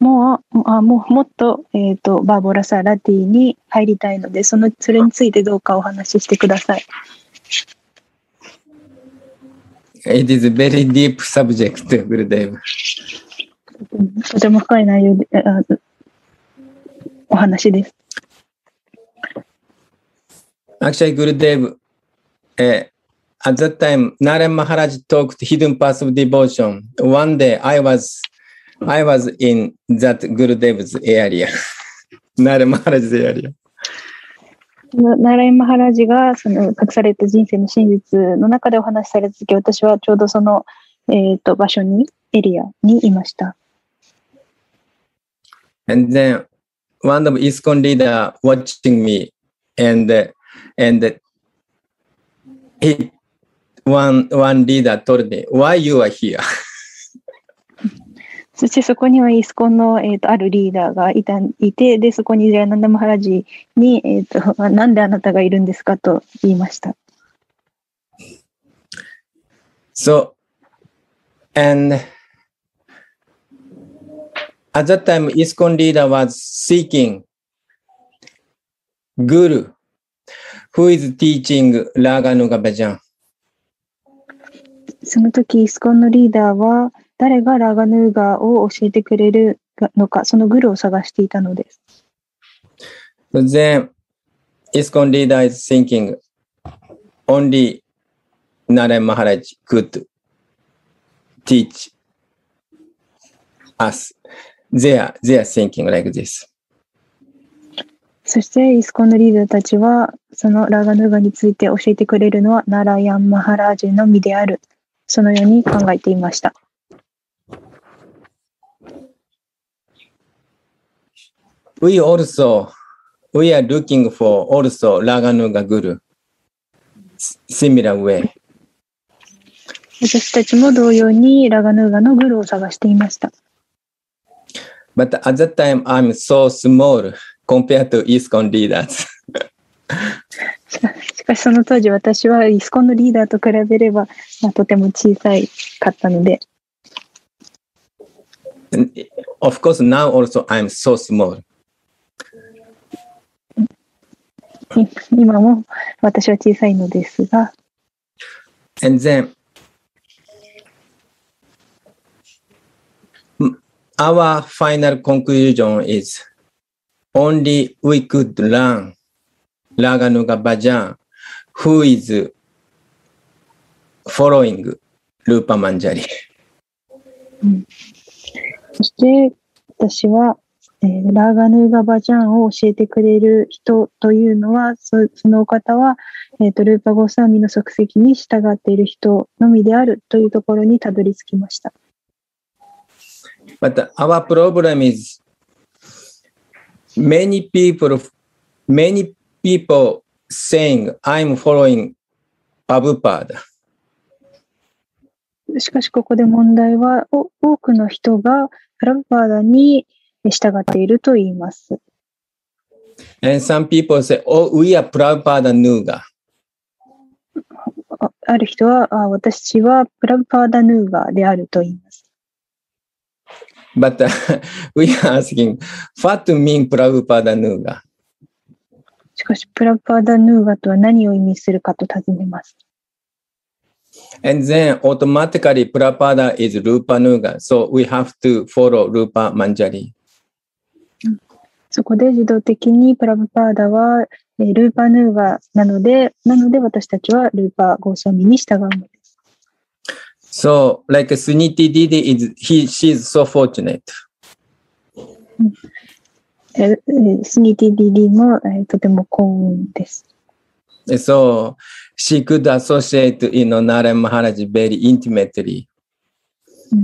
もう、あもうもっと,、えー、とバーボラサ・ラティに入りたいので、そのそれについてどうかお話ししてください。It is a very deep subject, Gurudev. とても深い内容で、あお話です。Actually, Gurudev, uh, at that time, Narayan Maharaj talked hidden path of devotion. One day, I was, I was in that Gurudev's area, Narayan Maharaj's area. ナライン・マハラジがその隠された人生の真実の中でお話しされた時私はちょうどその、えー、と場所にエリアにいました。And then one of ISKCON leader watching me, and uh, and he one one leader told me, "Why you are here?" そしてそこにはイスコンの、えー、とあるリーダーがいたいてでそこにジャヤナンダ・マハラジに、えーと「なんであなたがいるんですか?」と言いました。So, and at that time, ISKCON leader was seeking guru who is teaching Raganuga Bhajan. その時イスコンのリーダーは誰がラガヌーガを教えてくれるのかそのグルを探していたのです。Then, ISKCON leader is thinking only Maharaj could teach us. They are, they are thinking like this. そしてイスコンのリーダーたちはそのラガヌーガについて教えてくれるのはナラヤン・マハラージュのみであるそのように考えていました。We also, we are looking for also Raganuga Guru. Similar way. 私たちも同様にラガヌーガのグルを探していました。But at that time, I'm so small compared to ISKCON leaders. しかしその当時私はイスコンのリーダーと比べれば、まあ、とても小さいかったので of course, now also I'm so small. い今も私は小さいのですが And then our final conclusion is only we could learn Raganuga Bhajan who is following Rupa Manjari. そして私は、えーラーガヌーガバジャンを教えてくれる人というのはそそのお方は、えー、とルーパゴスワミの足跡に従っている人のみであるというところにたどり着きました。But our problem is many people, many people saying I'm following Prabhupada. しかしここで問題はお多くの人がプラブパーダに従っていると言います。And some people say, oh, we are Prabhupada Nuga. あある人はあ私はプラブパーダヌーガーであると言います。But uh, we are asking, what to mean Prabhupada Nuga? しかしプラブパーダヌーガーとは何を意味するかと尋ねます。And then automatically Prabhupada is Rupa Nuga. So we have to follow Rupa Manjari. そこで自動的にプラブパーダはえールーパヌーガーなので、なので私たちはルーパゴースワミに従うのです。So like Suniti Didi is, he, she is so fortunate. スニティディディも、えー、とても幸運です。 So, she could associate in Narayan Maharaj very intimatelyー。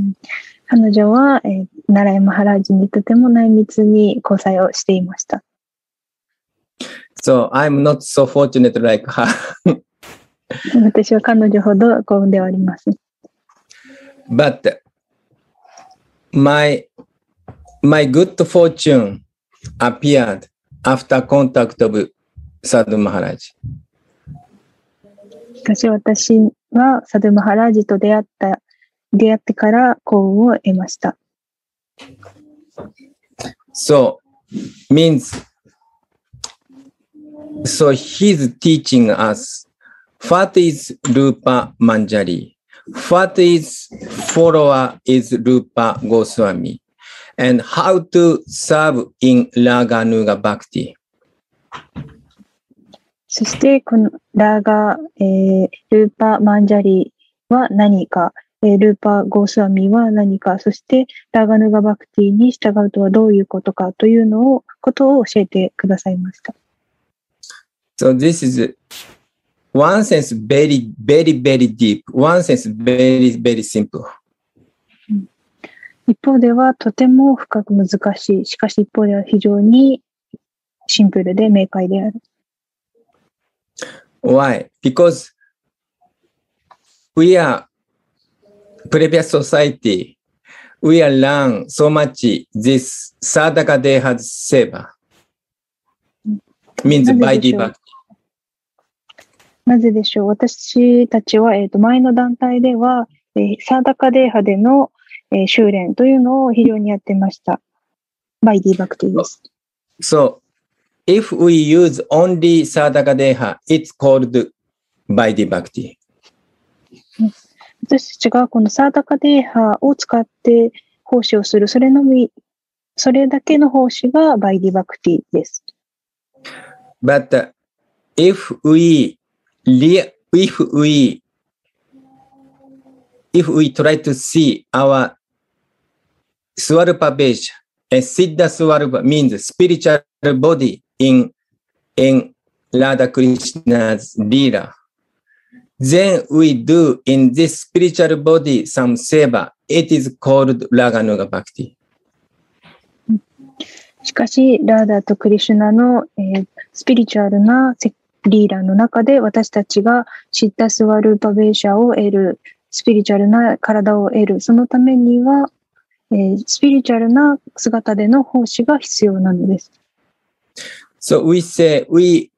彼女は、えー、ナラヤンマハラジにとても内密に交際をしていました。 So I'm not so fortunate like her. 私は彼女ほど幸運でありませ。But my, my good fortune appeared after contact of Sadhu Maharaj. しかし私はサドゥマハラージと出会った、出会ってから幸運を得ました。So means so he's teaching us what is Rupa Manjari, what is follower is Rupa Goswami, and how to serve in ラガヌガバクティ。そしてこのラガ、えー、ルーパーマンジャリは何か、えー、ルーパーゴースワミは何か、そしてラガヌガバクティに従うとはどういうことかというのをことを教えてくださいました。So this is one sense very very very deep, one sense very very simple. 一方ではとても深く難しい。しかし一方では非常にシンプルで明快である。Why? Because we are previous society. We are learn so much this sadhaka they has seva. Means vaidhi bhakti. なぜでしょう私たちは、えー、と前の団体では、えーサーダカデーハでの、えー修練というのを非常にやってました。バイディバクティです。So if we use only sadhaka deha, it's called vaidhi bhakti. 私たちがこのサーダカデーハを使って奉仕をする、それのみ、それだけの奉仕がバイディバクティです。But uh, if we if we if we try to see our Swarupa Vesha, a Siddha Swarupa means spiritual body in in Radha Krishna's Leela. Then we do in this spiritual body some seva. It is called Raganuga Bhakti. しかし、ラーダとクリシュナの、えースピリチュアルなリーラーの中で私たちがシッタスワルーパベーシャを得る、スピリチュアルな体を得る、そのためには、えースピリチュアルな姿での奉仕が必要なのです。So we say we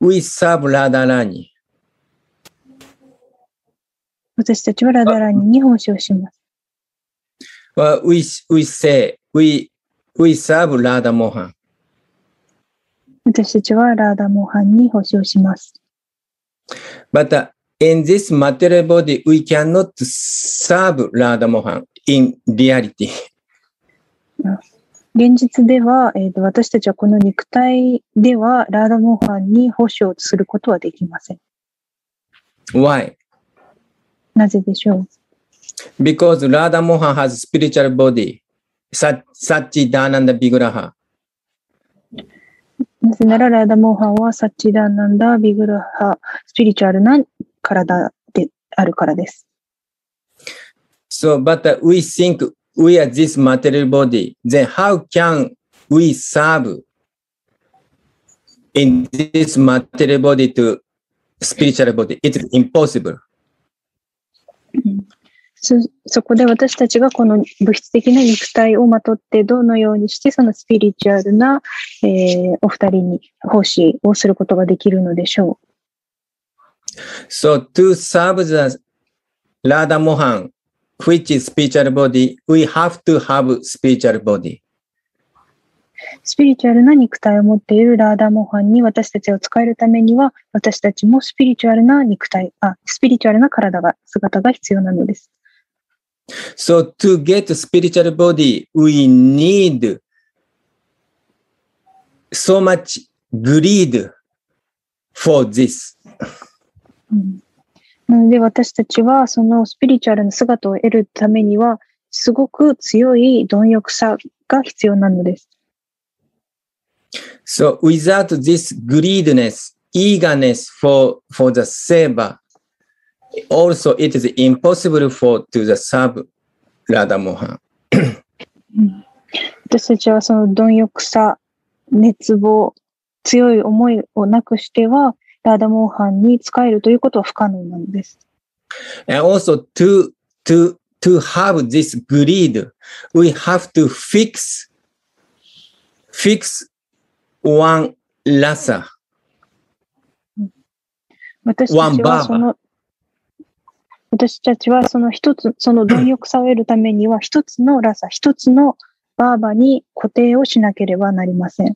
we serve Radharani. 私たちはラダラーニに奉仕をします。Well, we we say we we serve Radha Mohan. 私たちはラーダモハンに奉仕をします。But uh, 現実では、えー、と私たちはこの肉体ではラーダモハンに保証することはできません。なぜでしょう ?Because ラーダモハン has リチ・ダーナンダ・ビ。なぜならラーダモハンは・スピリチュアルな体であるからです。So, but uh, we think we are this material body. Then how can we serve in this material body to spiritual body? It is impossible. そそこで私たちがこの物質的な肉体をまとってどのようにしてそのスピリチュアルな、えーお二人に奉仕をすることができるのでしょ So to serve the Radha Mohan, which is spiritual body, we have to have spiritual body. う。スピリチュアルな肉体を持っているラーダモハンに私たちを使えるためには私たちもスピリチュアルな肉体、あ、スピリチュアルな体が、姿が必要なのです。So to get spiritual body, we need so much greed for this. うんなので私たちはそのスピリチュアルな姿を得るためにはすごく強い貪欲さが必要なのです。So without this greediness, eagerness for, for the seva, also it is impossible for to the serve ラダモハン。私たちはその貪欲さ、熱望、強い思いをなくしては、ラーダモーハンに使えるということは不可能なのです。And also to, to, to have this greed, we have to fix, fix one rasa. 私たちはその、私たちはその一つ、その貪欲さを得るためには一つのラサ、一つのバーバに固定をしなければなりません。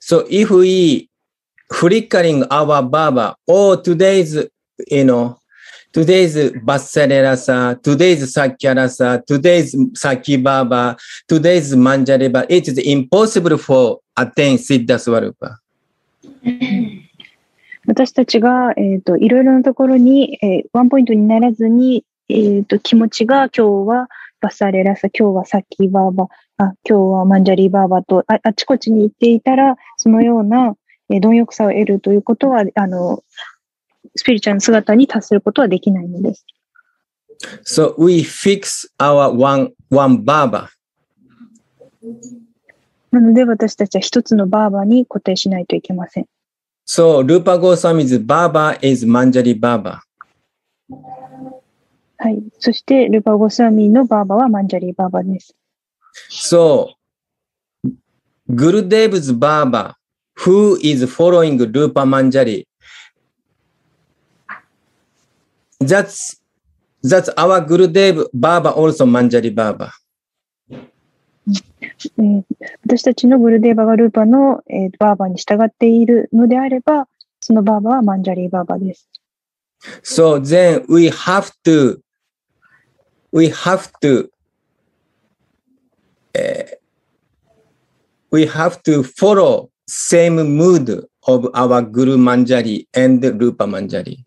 So if we フリッカリングアワバ our barber. Oh, today's, バッサレラサ today's サッキャラサ today's サキバーバ today's マンジャレバ it is impossible for attain siddha swarupa. 私たちが、えー、といろいろなところに、えー、ワンポイントにならずに、えー、と気持ちが今日はバサレラサ、今日はサキバーバあ、今日はマンジャリバーバとあ,あちこちに行っていたらそのようなえー貪欲さを得るということは、あの、スピリチュアルの姿に達することはできないのです。So we fix our one, one Baba. なので私たちは一つのバーバに固定しないといけません。So Rupa Goswami's Baba is Manjari Baba. はい。そして、ルパゴスワミのバーバはマンジャリーバーバです。So Gurudev's Baba, who is following Rupa Manjari, that's that's our Gurudev Baba also Manjari Baba. えー私たちのグルデーバがルーパの、えーバーバに従っているのであれば、そのバーバはマンジャリーバーバです。So then we have to we have to uh, we have to follow same mood of our Guru Manjari and Rupa Manjari.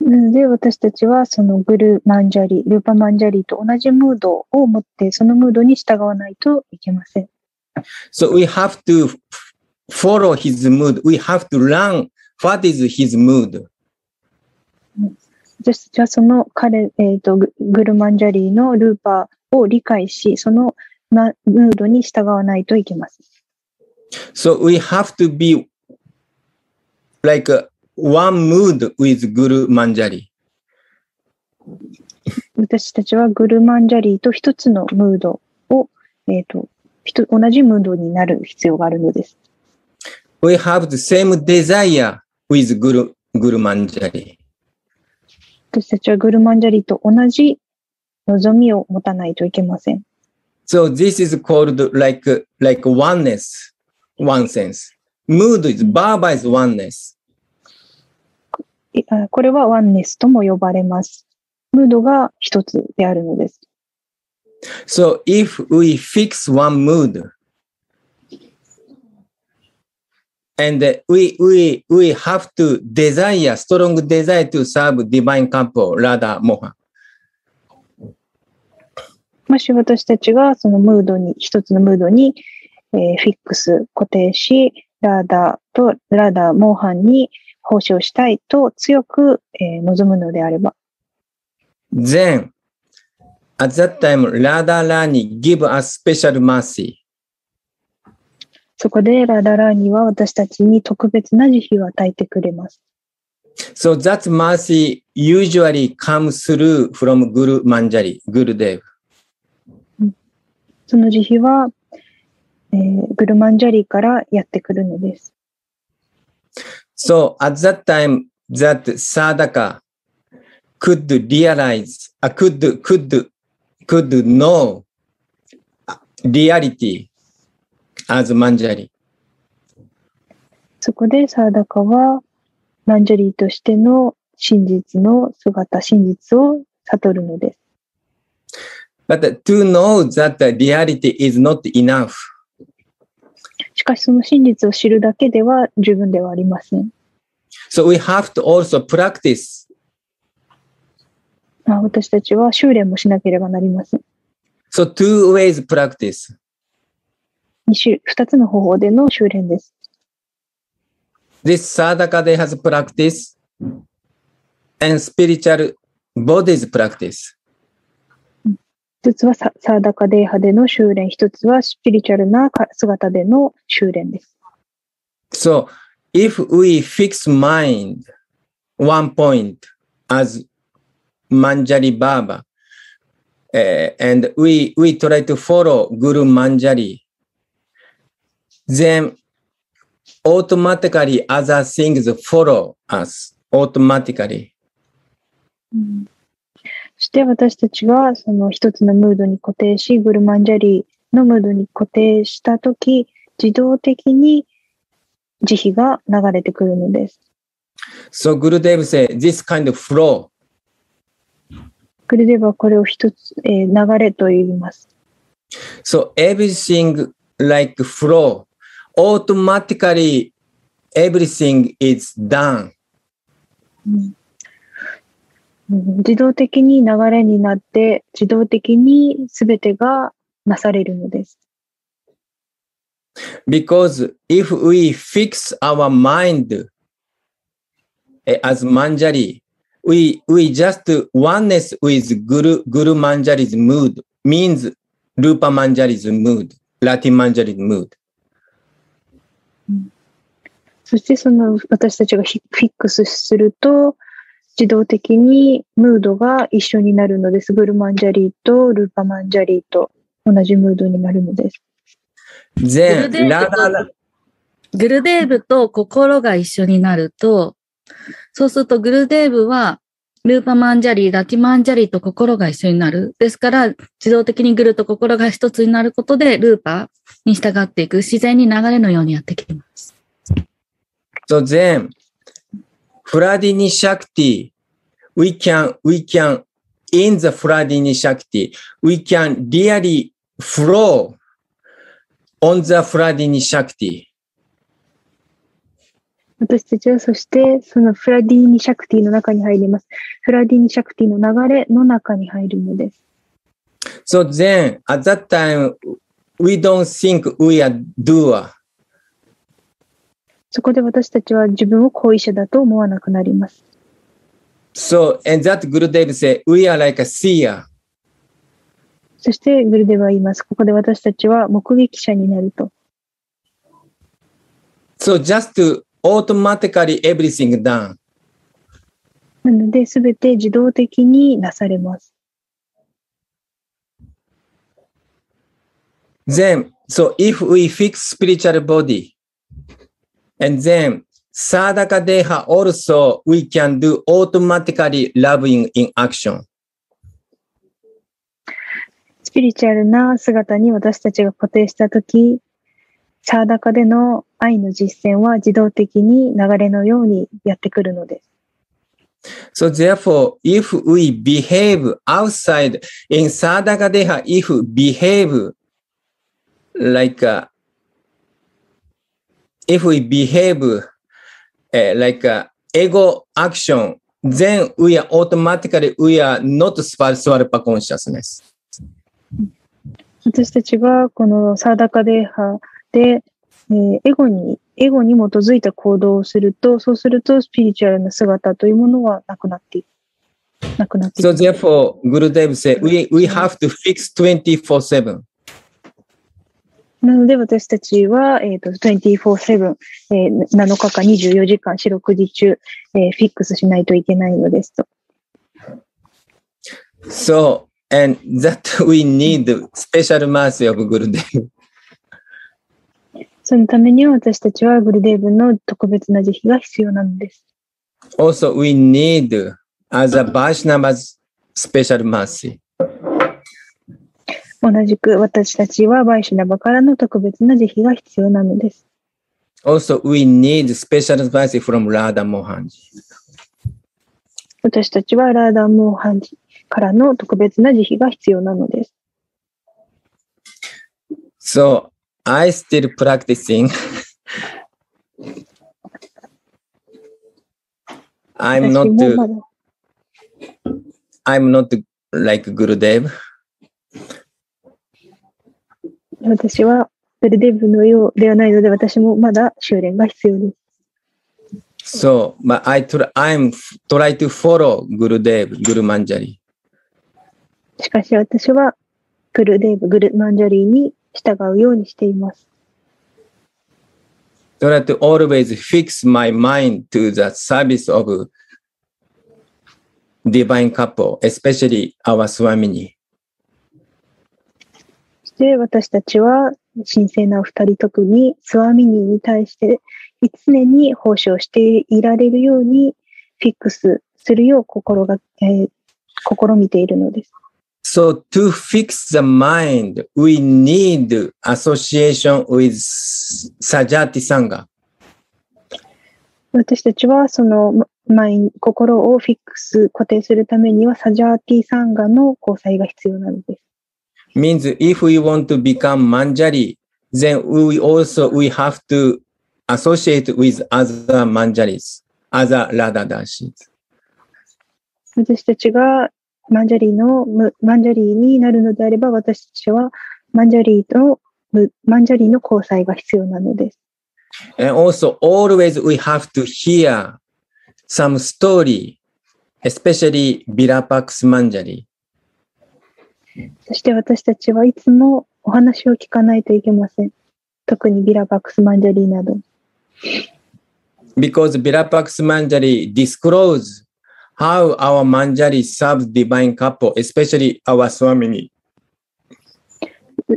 なので私たちはそのグルマンジャリ、ルーパマンジャリと同じムードを持って、そのムードに従わないといけません。So we have to follow his mood. We have to learn what is his mood. 私たちはその彼、えーとググルマンジャリーのルーパーを理解し、そのなムードに従わないといけません。So we have to be like uh, one mood with Guru Manjari. 私たちはグルマンジャリーと一つのムードを、えっ、と、同じムードになる必要があるのです。We have the same desire with Guru, Guru Manjari. 私たちはグルマンジャリーと同じ望みを持たないといけません。So this is called like, like oneness, one sense. Mood is, Baba is oneness. これはワンネスとも呼ばれます。ムードが一つであるのです。So if we fix one mood, and we, we, we have to desire, strong desire to serve divine couple, Radha Mohan. もし私たちがそのムードに、一つのムードに、えーフィックス、固定し、ラーダと、ラーダ、モーハンに奉仕をしたいと強く、えー望むのであれば、Then, at that time, Radha Rani give us special mercy. そこでラーダラーニは私たちに特別な慈悲を与えてくれます。So that mercy usually comes through from Guru Manjari, Gurudev. その慈悲は、えーグルマンジャリーからやってくるのです。So at that time, that sadhaka could realize, uh, could, could, could know reality as Manjari. そこでサーダカは、マンジャリーとしての真実の姿、真実を悟るのです。But to know that reality is not enough. しかしその真実を知るだけでは十分ではありません。So we have to also practice. あ私たちは修練もしなければなりません。So two ways practice. 二種二つの方法での修練です。This sadhaka they has practice and spiritual bodies practice. 一つはササーダカデー派での修練、一つはスピリチュアルなか姿での修練です。So if we fix mind one point as Manjari Baba, eh, and we we try to follow Guru Manjari, then automatically other things follow us automatically. そして私たちがその一つのムードに固定し、グルマンジャリーのムードに固定したとき、自動的に慈悲が流れてくるのです。So Gurudev said this kind of flow グルデバはこれを一つ、えー流れと言います。So everything like flow, automatically everything is done. うん自動的に流れになって、自動的に全てがなされるのです。Because if we fix our mind eh, as Manjari, we, we just oneness with Guru, Guru Manjari's mood means Rupa Manjari's mood, Rati Manjari's mood. そしてその私たちがフィックスすると、自動的にムードが一緒になるのです。グルマンジャリーとルーパマンジャリーと同じムードになるのです。Then, Gurudev Radha, グルデーブと心が一緒になると、そうするとグルデーブは、ルーパマンジャリー、ラティマンジャリーと心が一緒になる。ですから、自動的にグルと心が一つになることで、ルーパに従っていく、自然に流れのようにやってきています。so then, hladini shakti, we can, we can, in the hladini shakti, we can really flow on the hladini shakti.私たちはそしてそのフラディニシャクティの中に入ります。フラディニシャクティの流れの中に入るのです。So then, at that time, we don't think we are doer. そこで私たちは自分を行為者だと思わなくなります。So, and that Gurudev said, we are like a seer. そしてグルデバは言います。ここで私たちは目撃者になると。So just to automatically everything done. なので、すべて自動的になされます。Then, so if we fix spiritual body, and then sadhaka deha also we can do automatically loving in action. スピリチュアルな姿に私たちが固定したとき、サーダカでの愛の実践は自動的に流れのようにやってくるのです。So therefore, if we behave outside in sadhaka deha, if behave like a, if we behave uh, like a ego action, then we are automatically we are not Swarupa consciousness. 私たちがこのサーダカデーハで、えーエゴに、エゴに基づいた行動をすると、そうするとスピリチュアルな姿というものはなくなっていく。なくなってい So く。therefore, Gurudev said we, we have to fix 24-7. なので私たちは、えっ、と、24-7、えー7日間24時間四六時中、えーフィックスしないといけないのですと。So, and that we need special mercy of Gurudev. そのためには私たちはグルデーブの特別な慈悲が必要なのです。Also, we need as a Vaishnava's special mercy. 同じく私たちはバイシュナバからの特別な慈悲が必要なのです。Also, we need special mercy from Radha Mohanji. 私たちはラーダーモーハンジからの特別な慈悲が必要なのです。So, I still practicing. I'm 私 not, I'm not like Gurudev. 私はグルデーブのようではないので私もまだ修練が必要です。So, but I try, I'm try to follow Gurudev, Guru Manjari. しかし私はグルデーブ、グルマンジャリーに従うようにしています。So that to always fix my mind to the service of divine couple, especially our Swamini. そして私たちは神聖なお二人、特にスワミニーに対して常に奉仕をしていられるようにフィックスするよう心が、えー試みているのです。So to fix the mind, we need association with Sajati Sangha. 私たちはその心をフィックス、固定するためにはサジャーティサンガの交際が必要なのです。Means if we want to become Manjari, then we also, we have to associate with other Manjaris, other Radha Dashis. 私たちがマンジャリーの、むマンジャリーになるのであれば、私たちはマンジャリーと、むマンジャリーの交際が必要なのです。And also always we have to hear some story, especially Vilapa Kusumanjali. そして私たちはいつもお話を聞かないといけません。特にビラパクスマンジャリーなど。Because Vilapa Kusumanjali disclose how our Manjari serve divine couple, especially our Swamini.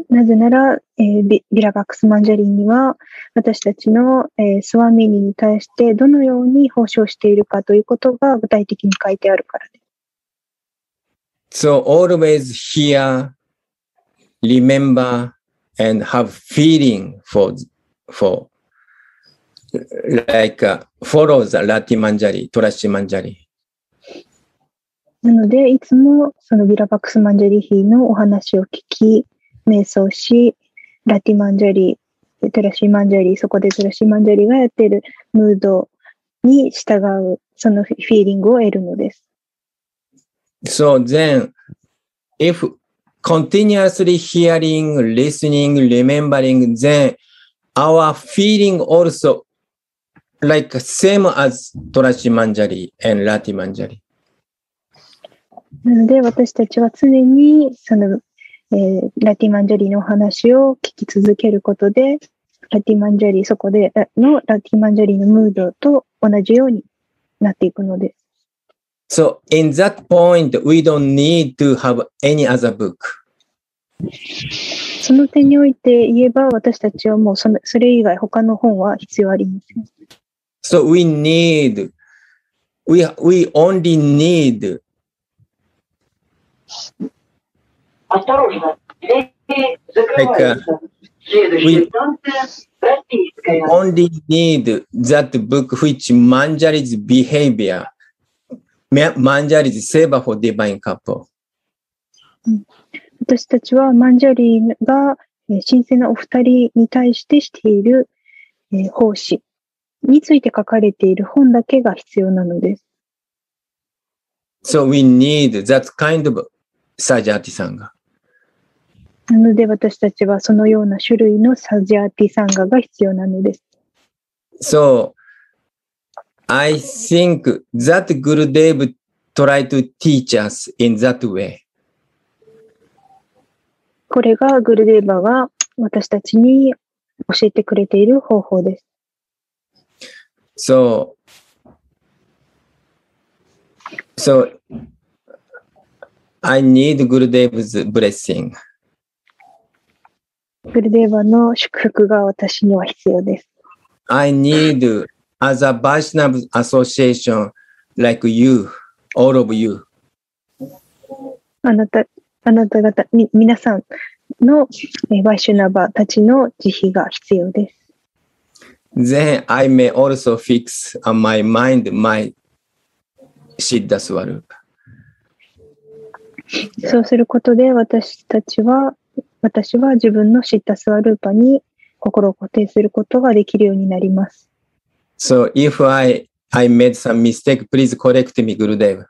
なぜなら、えービビラバックスマンジャリーには、私たちの、えースワミニに対してどのように奉仕をしているかということが具体的に書いてあるからです。So always hear, remember, and have feeling for, for like uh, follow the Rati Manjari, Tulasi Manjari. なので、いつもそのビラバックスマンジャリーヒのお話を聞き、瞑想し、ラティマンジャリー、トゥラシーマンジャリー、そこでトゥラシーマンジャリーがやっているムードに従う、そのフィーリングを得るのです。So then, if continuously hearing, listening, remembering, then our feeling also like same as Torashi Manjari and Lati Manjari. なので、私たちは常に、その、えーラティマンジャリのお話を聞き続けることで、ラティマンジャリ、そこでのラティマンジャリのムードと同じようになっていくのです。So in that point, we don't need to have any other book. その点において言えば、私たちはもうそのそれ以外他の本は必要ありません。So we need, we, we only need like uh, we only need that book which Manjari's behavior, Ma- Manjari's favor for divine couple. 私たちはマンジャリーがえー神聖なお二人に対してしているえー奉仕について書かれている本だけが必要なのです。So we need that kind of Sajati Sangha. なので私たちはそのような種類のサジャーティサンガが必要なのです。So I think that Gurudev try to teach us in that way. これがグルデーバが私たちに教えてくれている方法です。So, so I need Gurudev's blessing. グルデーバの祝福が私には必要です。I need other Vaishnava association like you, all of you. あなた、あなた方、み、皆さんのえーバイシュナバたちの慈悲が必要です。Then I may also fix on my mind my Siddha Swarupa. そうすることで私たちは、私は自分の知ったスワルーパに心を固定することができるようになります。So if I, I made some mistake, please correct me, Gurudev.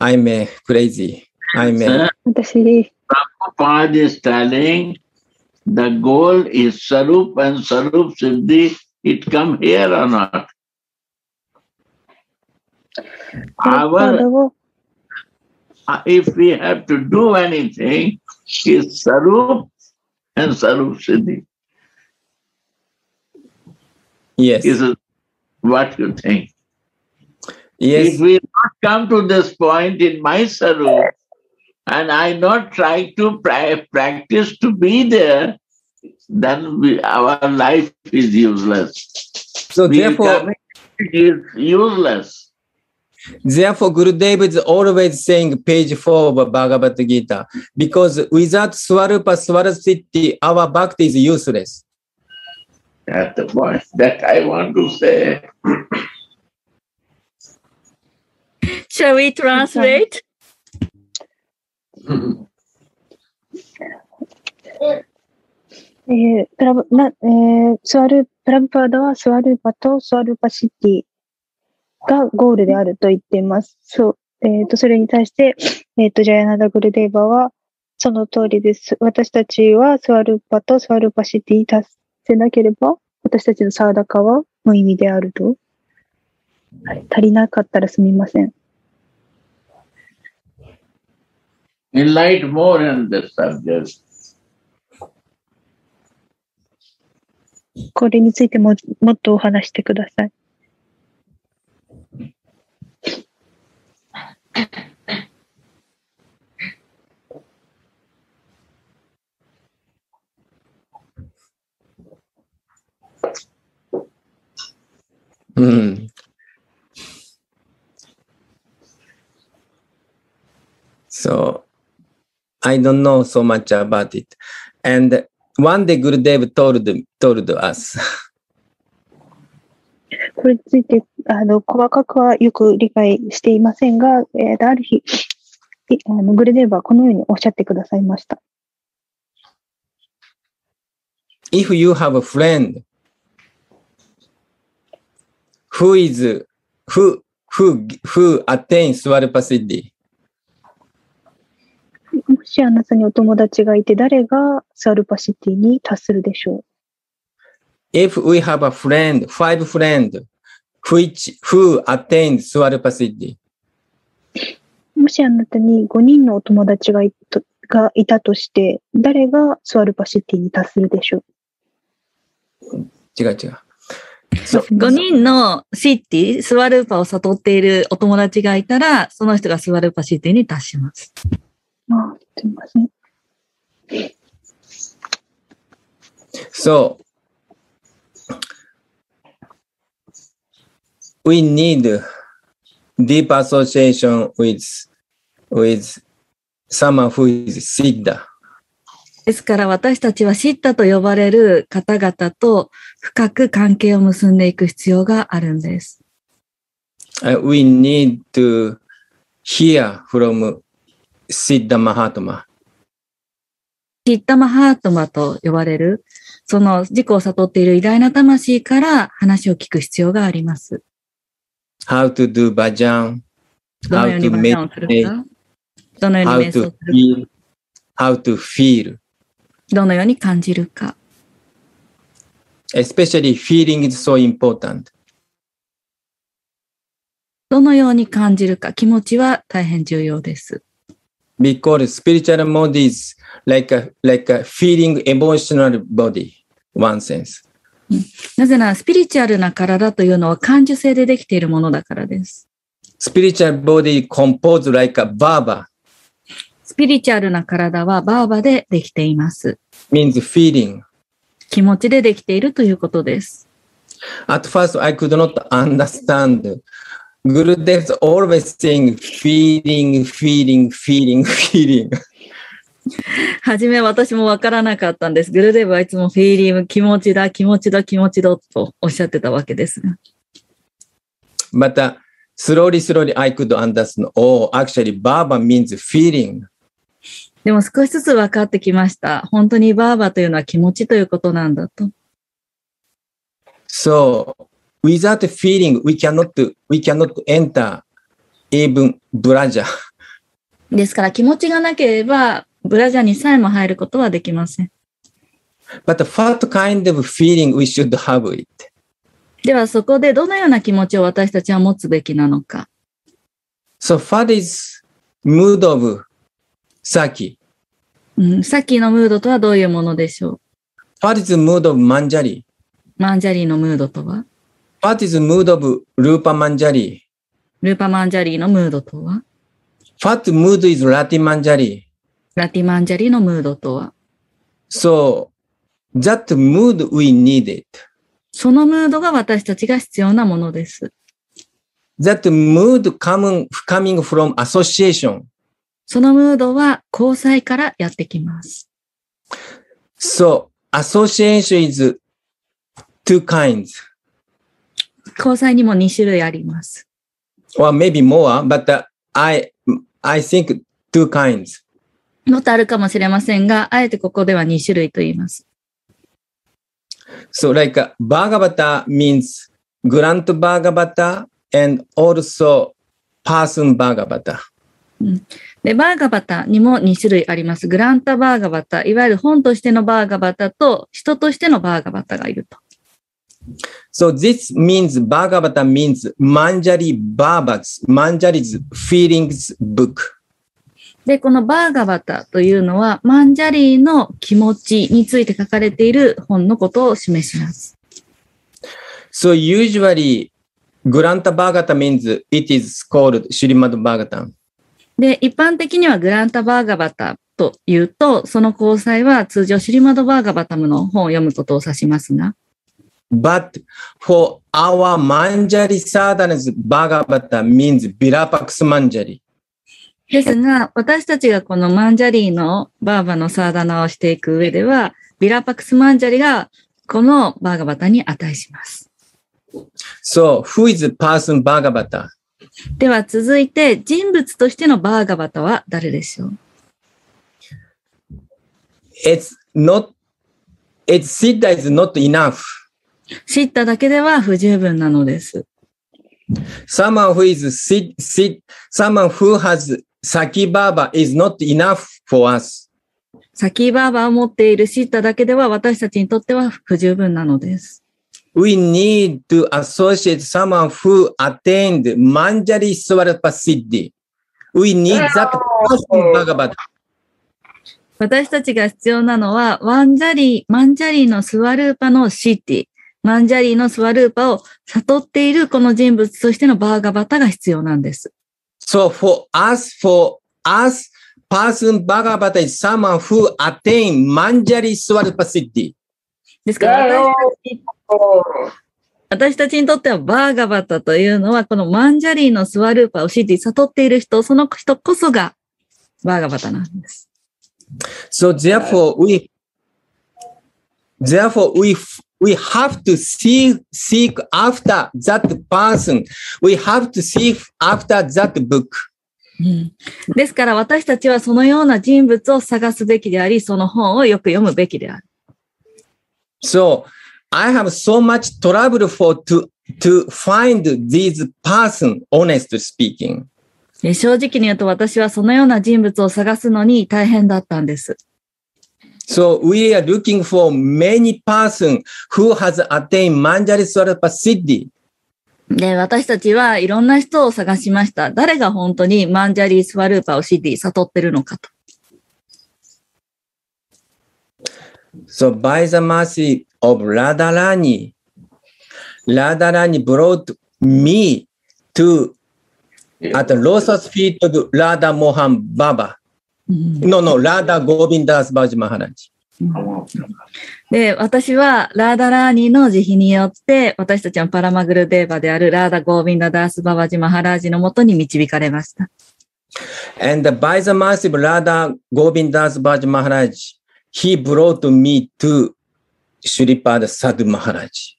I'm crazy. I'm uh, Prabhupada is telling the goal is Sarup and Sarup Siddhi. It come here or not. Our, uh, if we have to do anything, is Sarup and Sarup Siddhi. Yes. Is what you think. Yes. If we not come to this point in my Sarup, and I not try to pra- practice to be there, then we, our life is useless. So We therefore, it is useless. therefore, Gurudev is always saying page four of Bhagavad Gita, because without Swarupa Swarasiti, our bhakti is useless. That's the point that I want to say. Shall we translate? えープラブなえースワルプラブパーダはスワルーパとスワルーパシティがゴールであると言っています。そう。えっ、と、それに対して、えっ、と、ジャヤナダ・グルデーバは、その通りです。私たちはスワルーパとスワルーパシティに達せなければ、私たちのサーダカは無意味であると。はい、足りなかったらすみません。Enlighten more on this subject. これについてももっとお話してください。Hmm. So I don't know so much about it. And one day Gurudev told, told us, これについて、あの、細かくはよく理解していませんが、えーある日、いあのグルデーバはこのようにおっしゃってくださいました。if you have a friend who is, who, who, who シディもしあなたにお友達がいて誰がスワルパシティに達するでしょう ?If we have a friend, five friend, スワルパシティもしあなたに5人のお友達がい,たとして誰がスワルパシティに達するでしょう？違う違う。5人のシッティ、スワルーパを悟っているお友達がいたら、その人がスワルーパシッティに達します。あすみません。So we need deep association with with someone who is Siddha. ですから私たちはシッタと呼ばれる方々と深く関係を結んでいく必要があるんです。Uh, we need to hear from Siddha Mahatma. シッタマハートマと呼ばれる、その自己を悟っている偉大な魂から話を聞く必要があります。How to do bhajan, How to バジャンをするか、どのよう how to feel, how to feel. どのように感じるか。Especially feeling is so important. どのように感じるか、気持ちは大変重要です。because spiritual mode is like a like a feeling emotional body one sense なぜなら、スピリチュアルな体というのは感受性でできているものだからです。spiritual body composed like a スピリチュアルな体はバーバでできています。means feeling 気持ちでできているということです。at first i could not understand Gurudev's always saying feeling feeling feeling feeling はじめ私もわからなかったんです。グルデブはいつもフィーリング、気持ちだ、気持ちだ、気持ちだとおっしゃってたわけですが。but uh, slowly slowly i could understand oh actually baba means feeling でも少しずつ分かってきました。本当にバーバというのは気持ちということなんだと。So, without feeling, we cannot, enter even ブラジャー。ですから気持ちがなければ、ブラジャーにさえも入ることはできません。But what kind of feeling we should have it? ではそこでどのような気持ちを私たちは持つべきなのか。So, what is mood of Sakhi? うん、サキのムードとはどういうものでしょ What is the mood of Manjari? うマンジャリーのムードとは What is the mood of Rupa Manjari? ルーパマンジャリーのムードとは What mood is Rati Manjari? ラティマンジャリーのムードとは So that mood we need it. そのムードが私たちが必要なものです。That mood coming, coming from association. そのムードは交際からやってきます。So association is two kinds 交際にも2種類あります。or maybe more, but uh, I, I think two kinds. もっとあるかもしれませんが、あえてここでは2種類と言います。So like uh, Bhagavata means Grant Bhagavata and also person Bhagavata. で、バーガバタにも2種類あります。グランタバーガバタ、いわゆる本としてのバーガバタと人としてのバーガバタがいると。So this means, バーガバタ means マンジャリバーバズ、マンジャリズ・フィーリングズ・ブック。で、このバーガバタというのは、マンジャリーの気持ちについて書かれている本のことを示します。So usually, グランタバーガタ means it is called シュリマドバーガタン。で、一般的にはグランタバーガバタというと、その交際は通常シリマドバーガバタムの本を読むことを指しますが、But for our Manjari sadhanas, Bhagavata means Virapax Manjari. ですが、私たちがこのマンジャリーのバーバのサーダナをしていく上では、ビラパクスマンジャリがこのバーガバタに値します。So who is person Bhagavata? では続いて、人物としてのバーガバとは誰でしょう ?It's シッダだけでは不十分なのです。先サキバーバーを持っているシッダだけでは私たちにとっては不十分なのです。We need to associate someone who attained Manjari Siddhi. We need that person Bhagavata. 私たちが必要なのは、ワンジャリー、マンジャリーのスワルーパのシッディ、マンジャリーのスワルーパを悟っているこの人物としてのバーガバタが必要なんです。So for us, for us, person Bhagavata is someone who attained Manjari Swarapa Siddhi. ですから私たち、私たちにとってはバーガバタというのは、このマンジャリーのスワルーパをシティ、悟っている人、その人こそがバーガバタなんです。So therefore, we, therefore we, we have to seek, seek after that person. We have to seek after that book. うんですから私たちはそのような人物を探すべきであり、その本をよく読むべきである。So I have so much trouble for to, to find these person, honestly speaking. え正直に言うと私はそのような人物を探すのに大変だったんです。So we are looking for many person who has attained Manjari Swarapa Siddhi. で、私たちはいろんな人を探しました。誰が本当にマンジャリースワルーパーをシティ悟ってるのかと。So by the mercy of Radharani, Radharani brought me to at the lotus feet of Radha Mohan Baba. うん No, no, Radha Govindas Baji Maharaj. で、私はラーダラーニーの慈悲によって、私たちのパラマグルデーバであるラーダ・ゴービンダ・ダース・ババジ・マハラージのもとに導かれました。And by the mercy of Radha Govindas Baji Maharaj, he brought me to Shripada Sadhu Maharaj.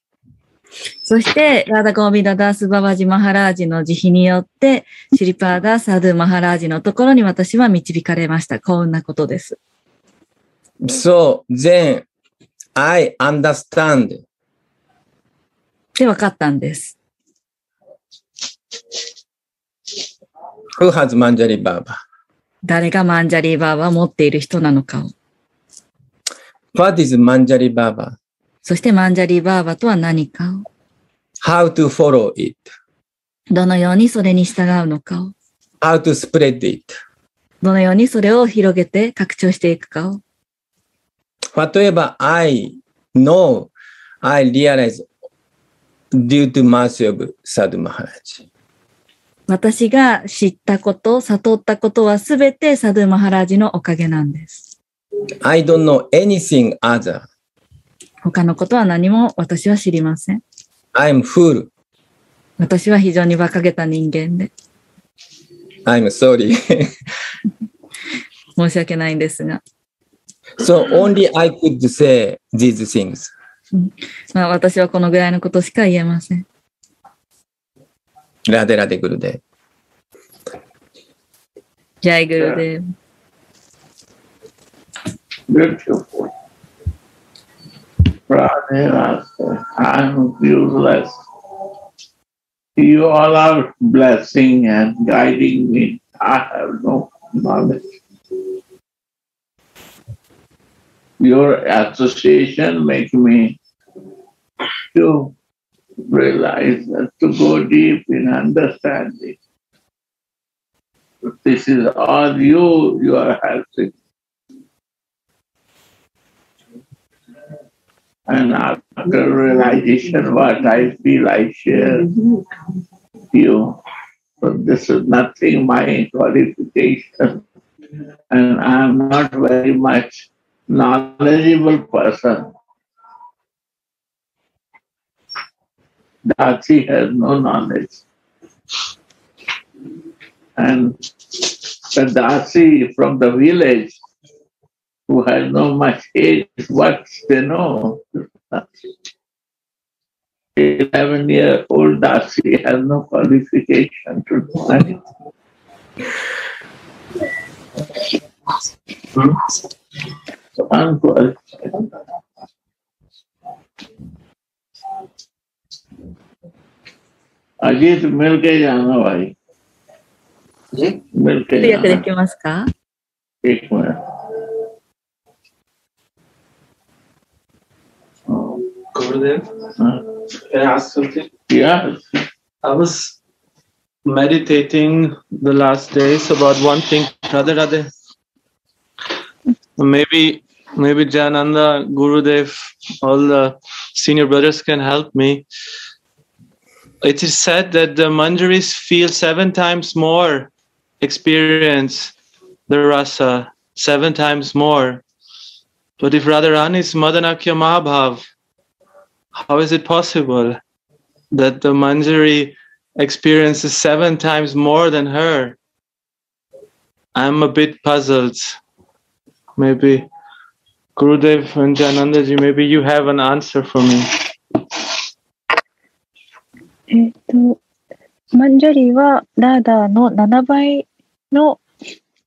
そして、ラーダ・ゴービンダ・ダース・ババジ・マハラージの慈悲によって、シリパーダ・サドゥ・マハラージのところに私は導かれました。幸運なことです。So then I understand で、分かったんです。who has Manjari Baba? 誰がマンジャリーバーバを持っている人なのかを。What is マンジャリバーバそしてマンジャリバーバーとは何かを？どのようにそれに従うのかを？どのようにそれを広げて拡張していくかを？例えば、I の私が知ったこと、悟ったことはすべてサドゥ・マハラジのおかげなんです。I don't know anything other. 他のことは何も私は知りません。I'm fool. 私は非常に馬鹿げた人間で。I'm sorry. 申し訳ないんですが。So only I could say these things. まあ私はこのぐらいのことしか言えません。ラデラデグルデ。ジャイグルデ。Beautiful. Radhe Radhe, I'm useless. You all are blessing and guiding me. I have no knowledge. Your association make me to realize that to go deep in understanding. This is all you, you are helping. And mm. after realization, what I feel, I share with you. But this is nothing my qualification. And I'm not very much knowledgeable person. Dasi has no knowledge. And the Dasi from the village who has no much age, what they know. Eleven year old Darcy has no qualification to do anything. Unqualified. Ajit मिल जाना भाई जाना। एक minute Gurudev, हाँ, can I ask something? Yes. I was meditating the last days about one thing, Radhe Radhe. Maybe, maybe Jananda, Gurudev, all the senior brothers can help me. It is said that the Manjaris feel seven times more experience the rasa, seven times more. But if Radharani is Madanakya Mahabhav, how is it possible that the Manjari experiences seven times more than her? I'm a bit puzzled. Maybe Gurudev and Janandaji, maybe you have an answer for me. えっ、と、マンジャリはラーダーの7倍の、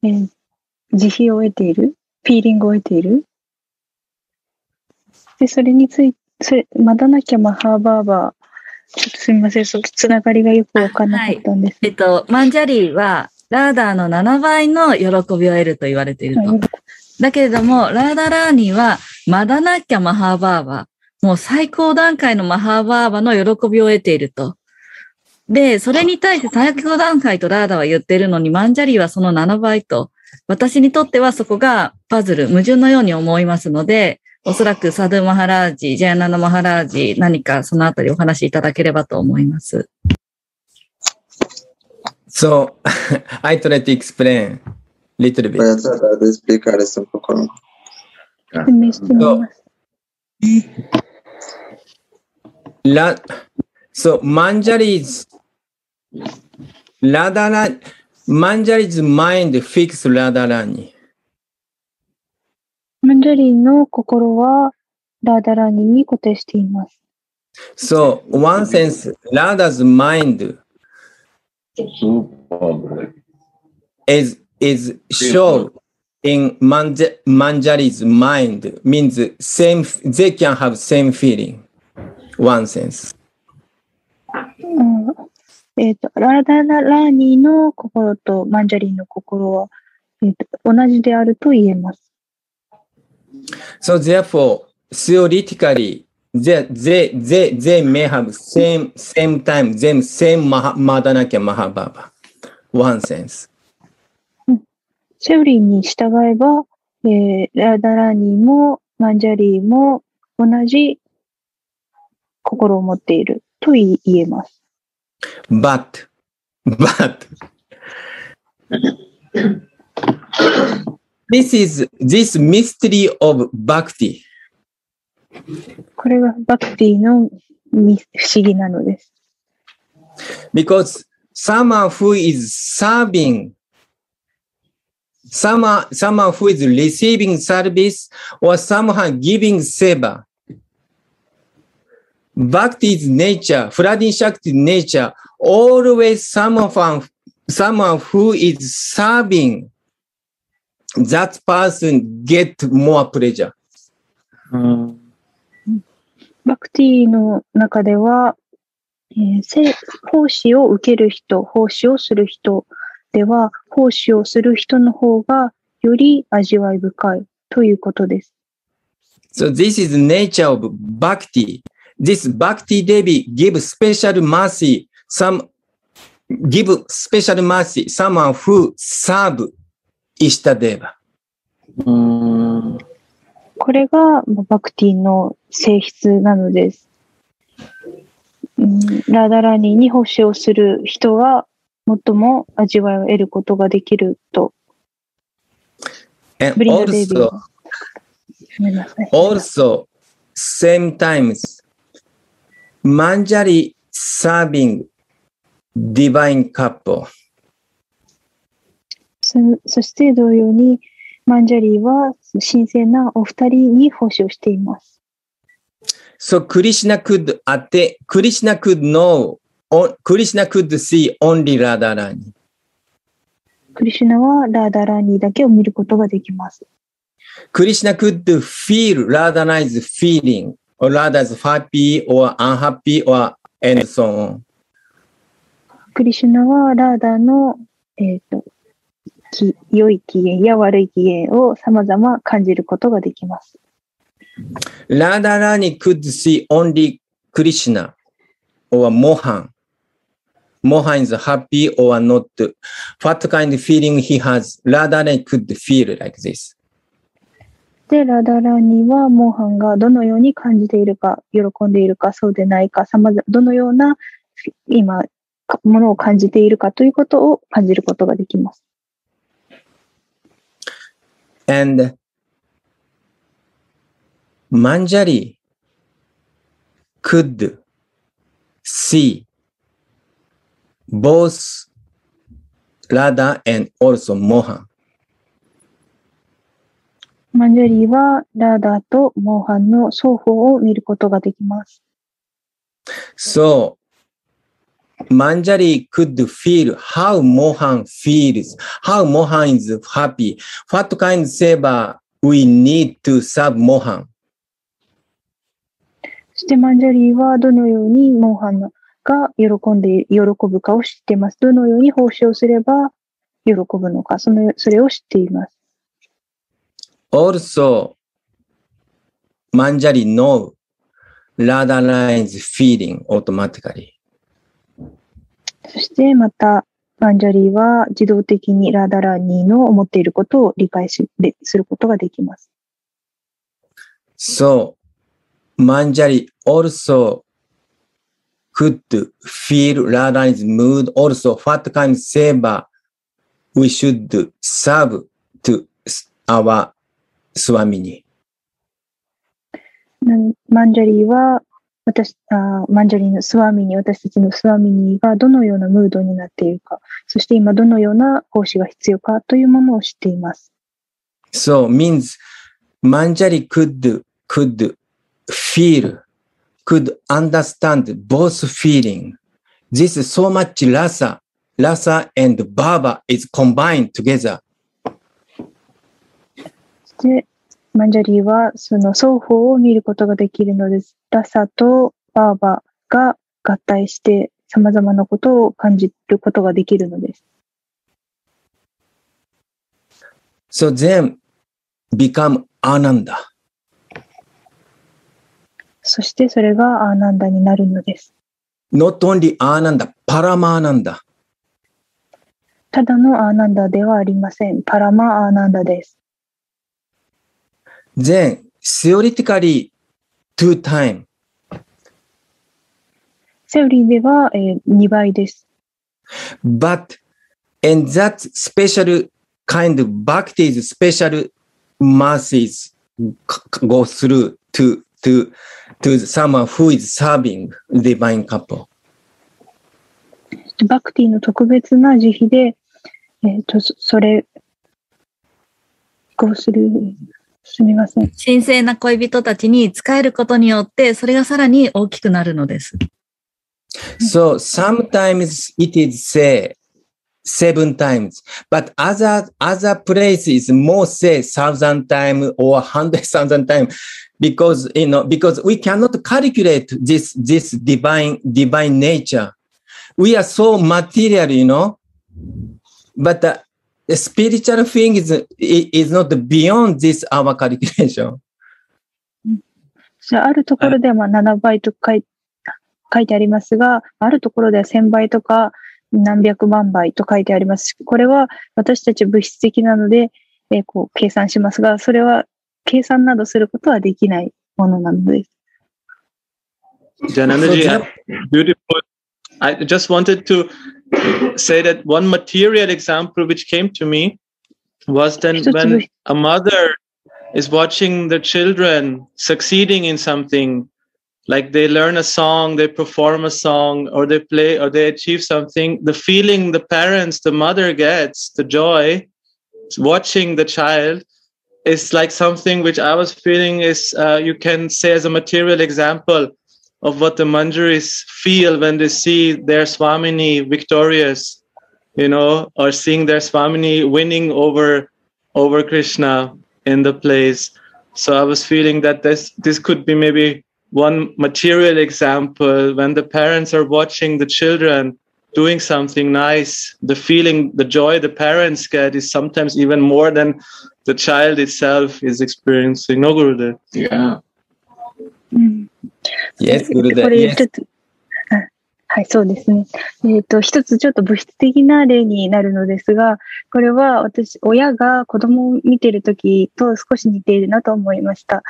えー慈悲を得ている、フィーリングを得ている。で、それについ て、それ、マダナッキャマハーバーバー、ちょっとすみません、そのつながりがよくわかんなかったんです。えっと、マンジャリーは、ラーダーの7倍の喜びを得ると言われていると。だけれども、ラーダラーニは、マダナッキャマハーバーバー、もう最高段階のマハーバーバの喜びを得ていると。で、それに対して最高段階とラーダは言っているのに、マンジャリーはその7倍と。私にとってはそこがパズル、矛盾のように思いますので、おそらくサドゥマハラージ、ジェアナナマハラージ、何かそのあたりお話しいただければと思います。So I try to explain little bit. やつらでスピーカーです、心の。説明してみます。La, so Manjari's Radharani, Manjari's mind fixed Radharani. マンジャリーの心はラーダラーニに固定しています。So one sense, Radha's mind is is shown in Manja, Manjari's mind means same. They can have same feeling. One sense. うんえっ、と、ラーダラーニの心とマンジャリーの心は、えーと同じであると言えます。So therefore, theoretically, they, they, they, they may have same, same time, same, same Madanakya Mahabhava. One sense. セオリーに従えば、えーラダラーニーもマンジャリーも同じ心を持っていると言えます。But, but, this is this mystery of bhakti. これがバクティのみ不思議なのです。 Because someone who is serving, someone, someone who is receiving service or someone giving seva. Bhakti is nature, flooding Shakti nature, always someone, someone who is serving, that person get more pleasure. バクティの中では、えーせ奉仕を受ける人、奉仕をする人では、奉仕をする人の方がより味わい深いということです。So this is nature of bhakti. This bhakti Devi give special mercy, some give special mercy, someone who serve Ishtadeva. これがまあバクティの性質なのです。うんラダラニに奉仕をする人は最も味わいを得ることができると。And ブリンダデイビー also, ごめんなさい。also, same times, Manjari serving divine couple. そそして同様に、マンジャリーは神聖なお二人に奉仕をしています。So Krishna could atte, Krishna could know, Krishna could see only Radharani. クリシュナはラーダラーニーだけを見ることができます。Krishna could feel Radharani's feeling, or Radha's happy or unhappy or and so on. クリシュナはラーダの、えっ、と、き良い機嫌や悪い機嫌をさまざま感じることができます。ラダラニ。で、ラダラニはモハンがどのように感じているか、喜んでいるか、そうでないか、さまざどのような今、ものを感じているかということを感じることができます。And Manjari could see both Radha and also Mohan. マンジャリーはラーダーとモーハンの双方を見ることができます。So Manjari could feel how Mohan feels, how Mohan is happy, what kind of seva we need to serve Mohan. そしてマンジャリーはどのようにモーハンが喜んで、喜ぶかを知っています。どのように奉仕をすれば喜ぶのか、その、それを知っています。Also, Manjari know Radhara's feeling automatically. そしてまた、マンジャリーは自動的にラーダラーニーの思っていることを理解しですることができます。So, Manjari also could feel Radhara's mood, also what kind of seva we should serve to our Swamini. マンジャリーは、私、あーマンジャリーのスワミニ、私たちのスワミニがどのようなムードになっているか、そして今どのような奉仕が必要かというものを知っています。So means Manjari could, could feel, could understand both feeling. This is so much rasa, rasa and baba is combined together. そして、マンジャリーはその双方を見ることができるのです。ラサとバーバが合体して様々なことを感じることができるのです。So then become ananda. そしてそれがアーナンダになるのです。Not only ananda, paramananda. ただのアーナンダではありません。パラマアーナンダです。Then, theoretically, two time. セオリーでは、えー2倍です。But in that special kind of bhakti's special c- go through to, to, to someone who is serving divine couple. バクティの特別な慈悲で、えっ、と、そそれ、こうする、すみません。神聖な恋人たちに使えることによって、それがさらに大きくなるのです。So sometimes it is say seven times, but other, other places more say thousand times or hundred thousand times because, you know, because we cannot calculate this, this divine, divine nature. We are so material, you know, but the, the spiritual thing is, is not beyond this our calculation. じゃあ、あるところではまあ7倍と書い書いてありますが、あるところでは1000倍とか何百万倍と書いてありますし。これは私たち物質的なので、えーこう計算しますが、それは計算などすることはできないものなのです。Janandaji, So beautiful. I just wanted to say that one material example which came to me was then when a mother is watching the children succeeding in something, like they learn a song, they perform a song, or they play, or they achieve something, the feeling the parents, the mother gets, the joy, watching the child is like something which I was feeling is, uh, you can say as a material example of what the Manjaris feel when they see their Swamini victorious, you know, or seeing their Swamini winning over over Krishna in the plays. So I was feeling that this this could be maybe one material example when the parents are watching the children doing something nice. The feeling, the joy the parents get is sometimes even more than the child itself is experiencing. No, Gurudev. Yeah. うん、Yes, こ Gurudev. Yes. はい、そうですね。えっ、と、一つちょっと物質的な例になるのですが、これは私、親が子供を見てるときと少し似ているなと思いました。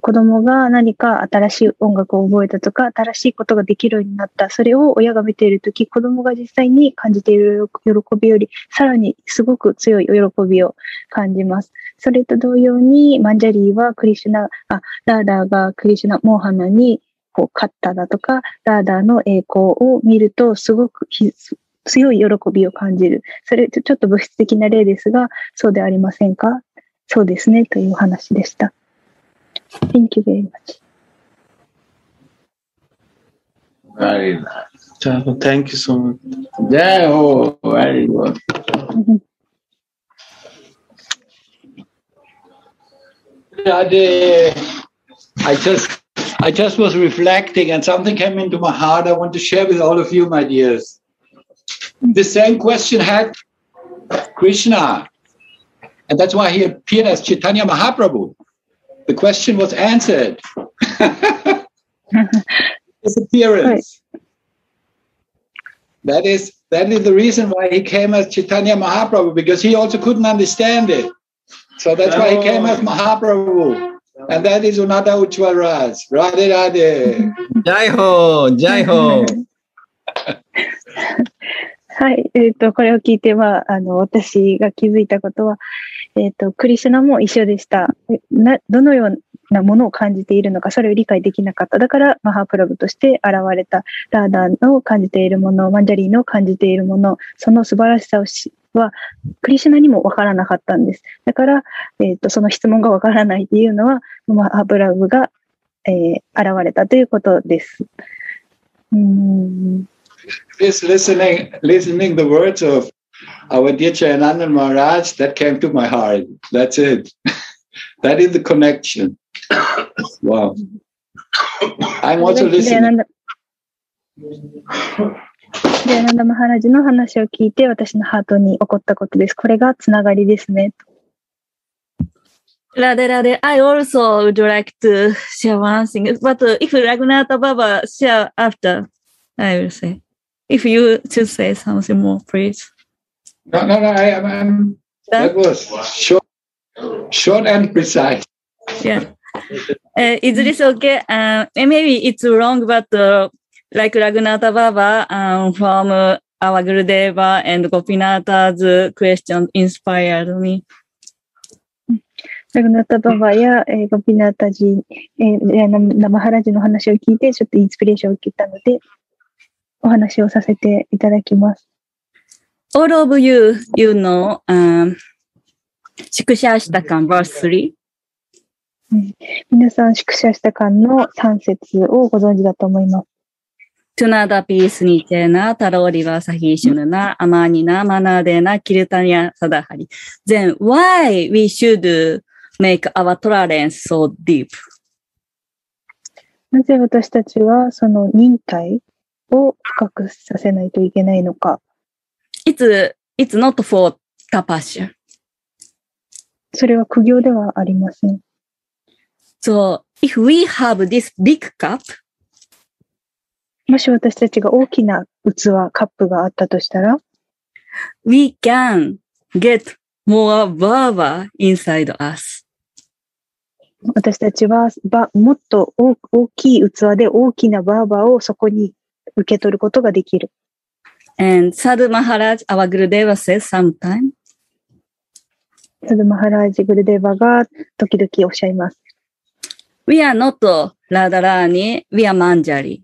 子供が何か新しい音楽を覚えたとか、新しいことができるようになった。それを親が見ているとき、子供が実際に感じている喜びより、さらにすごく強い喜びを感じます。それと同様に、マンジャリーはクリシュナ、あ、ラーダーがクリシュナ、モーハナにこう勝っただとか、ラーダーの栄光を見ると、すごくひ強い喜びを感じる。それ、ちょちょっと物質的な例ですが、そうでありませんか？そうですね、というお話でした。Thank you very much. Very nice. Thank you so much. Yeah, oh, very good. Radhe, I just I just was reflecting and something came into my heart I want to share with all of you, my dears. The same question had Krishna. And that's why he appeared as Chaitanya Mahaprabhu. The question was answered. His appearance. That is that is the reason why he came as Chaitanya Mahaprabhu, because he also couldn't understand it. So that's why he came as oh. Mahaprabhu. And that is Unada Uchwal Ras. Radhe Radhe. Jai Ho, Jai Ho. はい。えっ、と、これを聞いて、まあ、あの、私が気づいたことは、えっ、と、クリシュナも一緒でした。えな、どのようなものを感じているのか、それを理解できなかった。だから、マハープラブとして現れた、ラーダーの感じているもの、マンジャリーの感じているもの、その素晴らしさをしは、クリシュナにもわからなかったんです。だから、えっ、と、その質問がわからないっていうのは、マハープラブが、えー現れたということです。うーん Is listening listening the words of our dear Chayananda Maharaj, that came to my heart. That's it. that is the connection. Wow. I'm also listening. ンダジャヤナンダマハラジの話を聞いて私のハートに起こったことです。これがつながりですね。Radhe Radhe, I also would like to share one thing, but if Raghunatha Baba share after, I will say. If you to say something more, please. No, no, no. I, I'm, that was short, short and precise. Yeah. Uh, is this okay? Uh, maybe it's wrong, but uh, like Raghunatha Baba um, from uh, our Gurudeva and Gopinatha's question inspired me. ラグナタババや、えー、ゴピナータジ、えー、ナマハラジの話を聞いて、ちょっとインスピレーションを受けたので、お話をさせていただきます。All of you, you know, um, 宿舎した感 verse 3. 皆さん、宿舎した感の3節をご存知だと思います。Tunada peace ni chena, taroriva sahishununa, amanina, manadena, kirtanya sadahari. Then why we should make our tolerance so deep? なぜ私たちはその忍耐を深くさせないといけないのか。It's, it's not for tapasya. それは苦行ではありません。So if we have this big cup, もし私たちが大きな器、カップがあったとしたら、we can get more baba inside us. 私たちはばもっと大大きい器で大きなバーバーをそこに受け取ることができる。And Sadhu Maharaj, our Gurudeva says sometime, サドマハラージ・グルデーバが時々おっしゃいます。we are not Radharani, we are Manjari.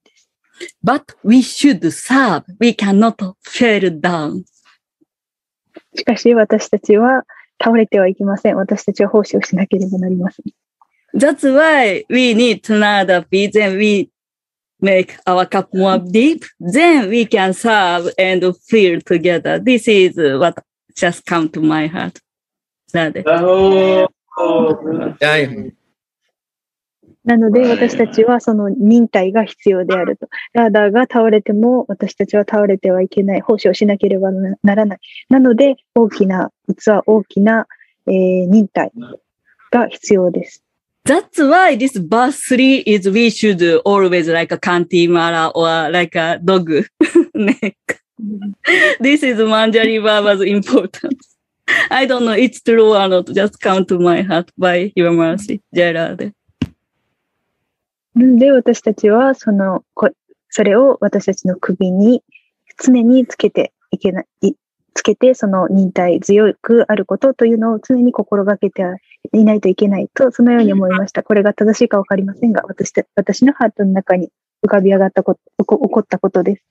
But we should serve. We cannot fall down. しかし私たちは倒れてはいけません。私たちは奉仕をしなければなりません。That's why we need another beat. Then we make our cup more deep. Then we can serve and feel together. This is what just come to my heart. なのではい。なので私たちはその忍耐が必要であると。ラーダーが倒れても私たちは倒れてはいけない。奉仕をしなければなならない。なので大きな器、大きな、えー忍耐が必要です。That's why this verse 3 is we should always like a kantimara or like a dog neck. This is Manjari Baba's importance. I don't know it's true or not. Just come to my heart by your mercy. ジェラーで。なんで私たちはその、それを私たちの首に常につけていけない、つけてその忍耐強くあることというのを常に心がけていないといけないと、そのように思いました。これが正しいかわかりませんが、私私のハートの中に浮かび上がったこと、起こったことです。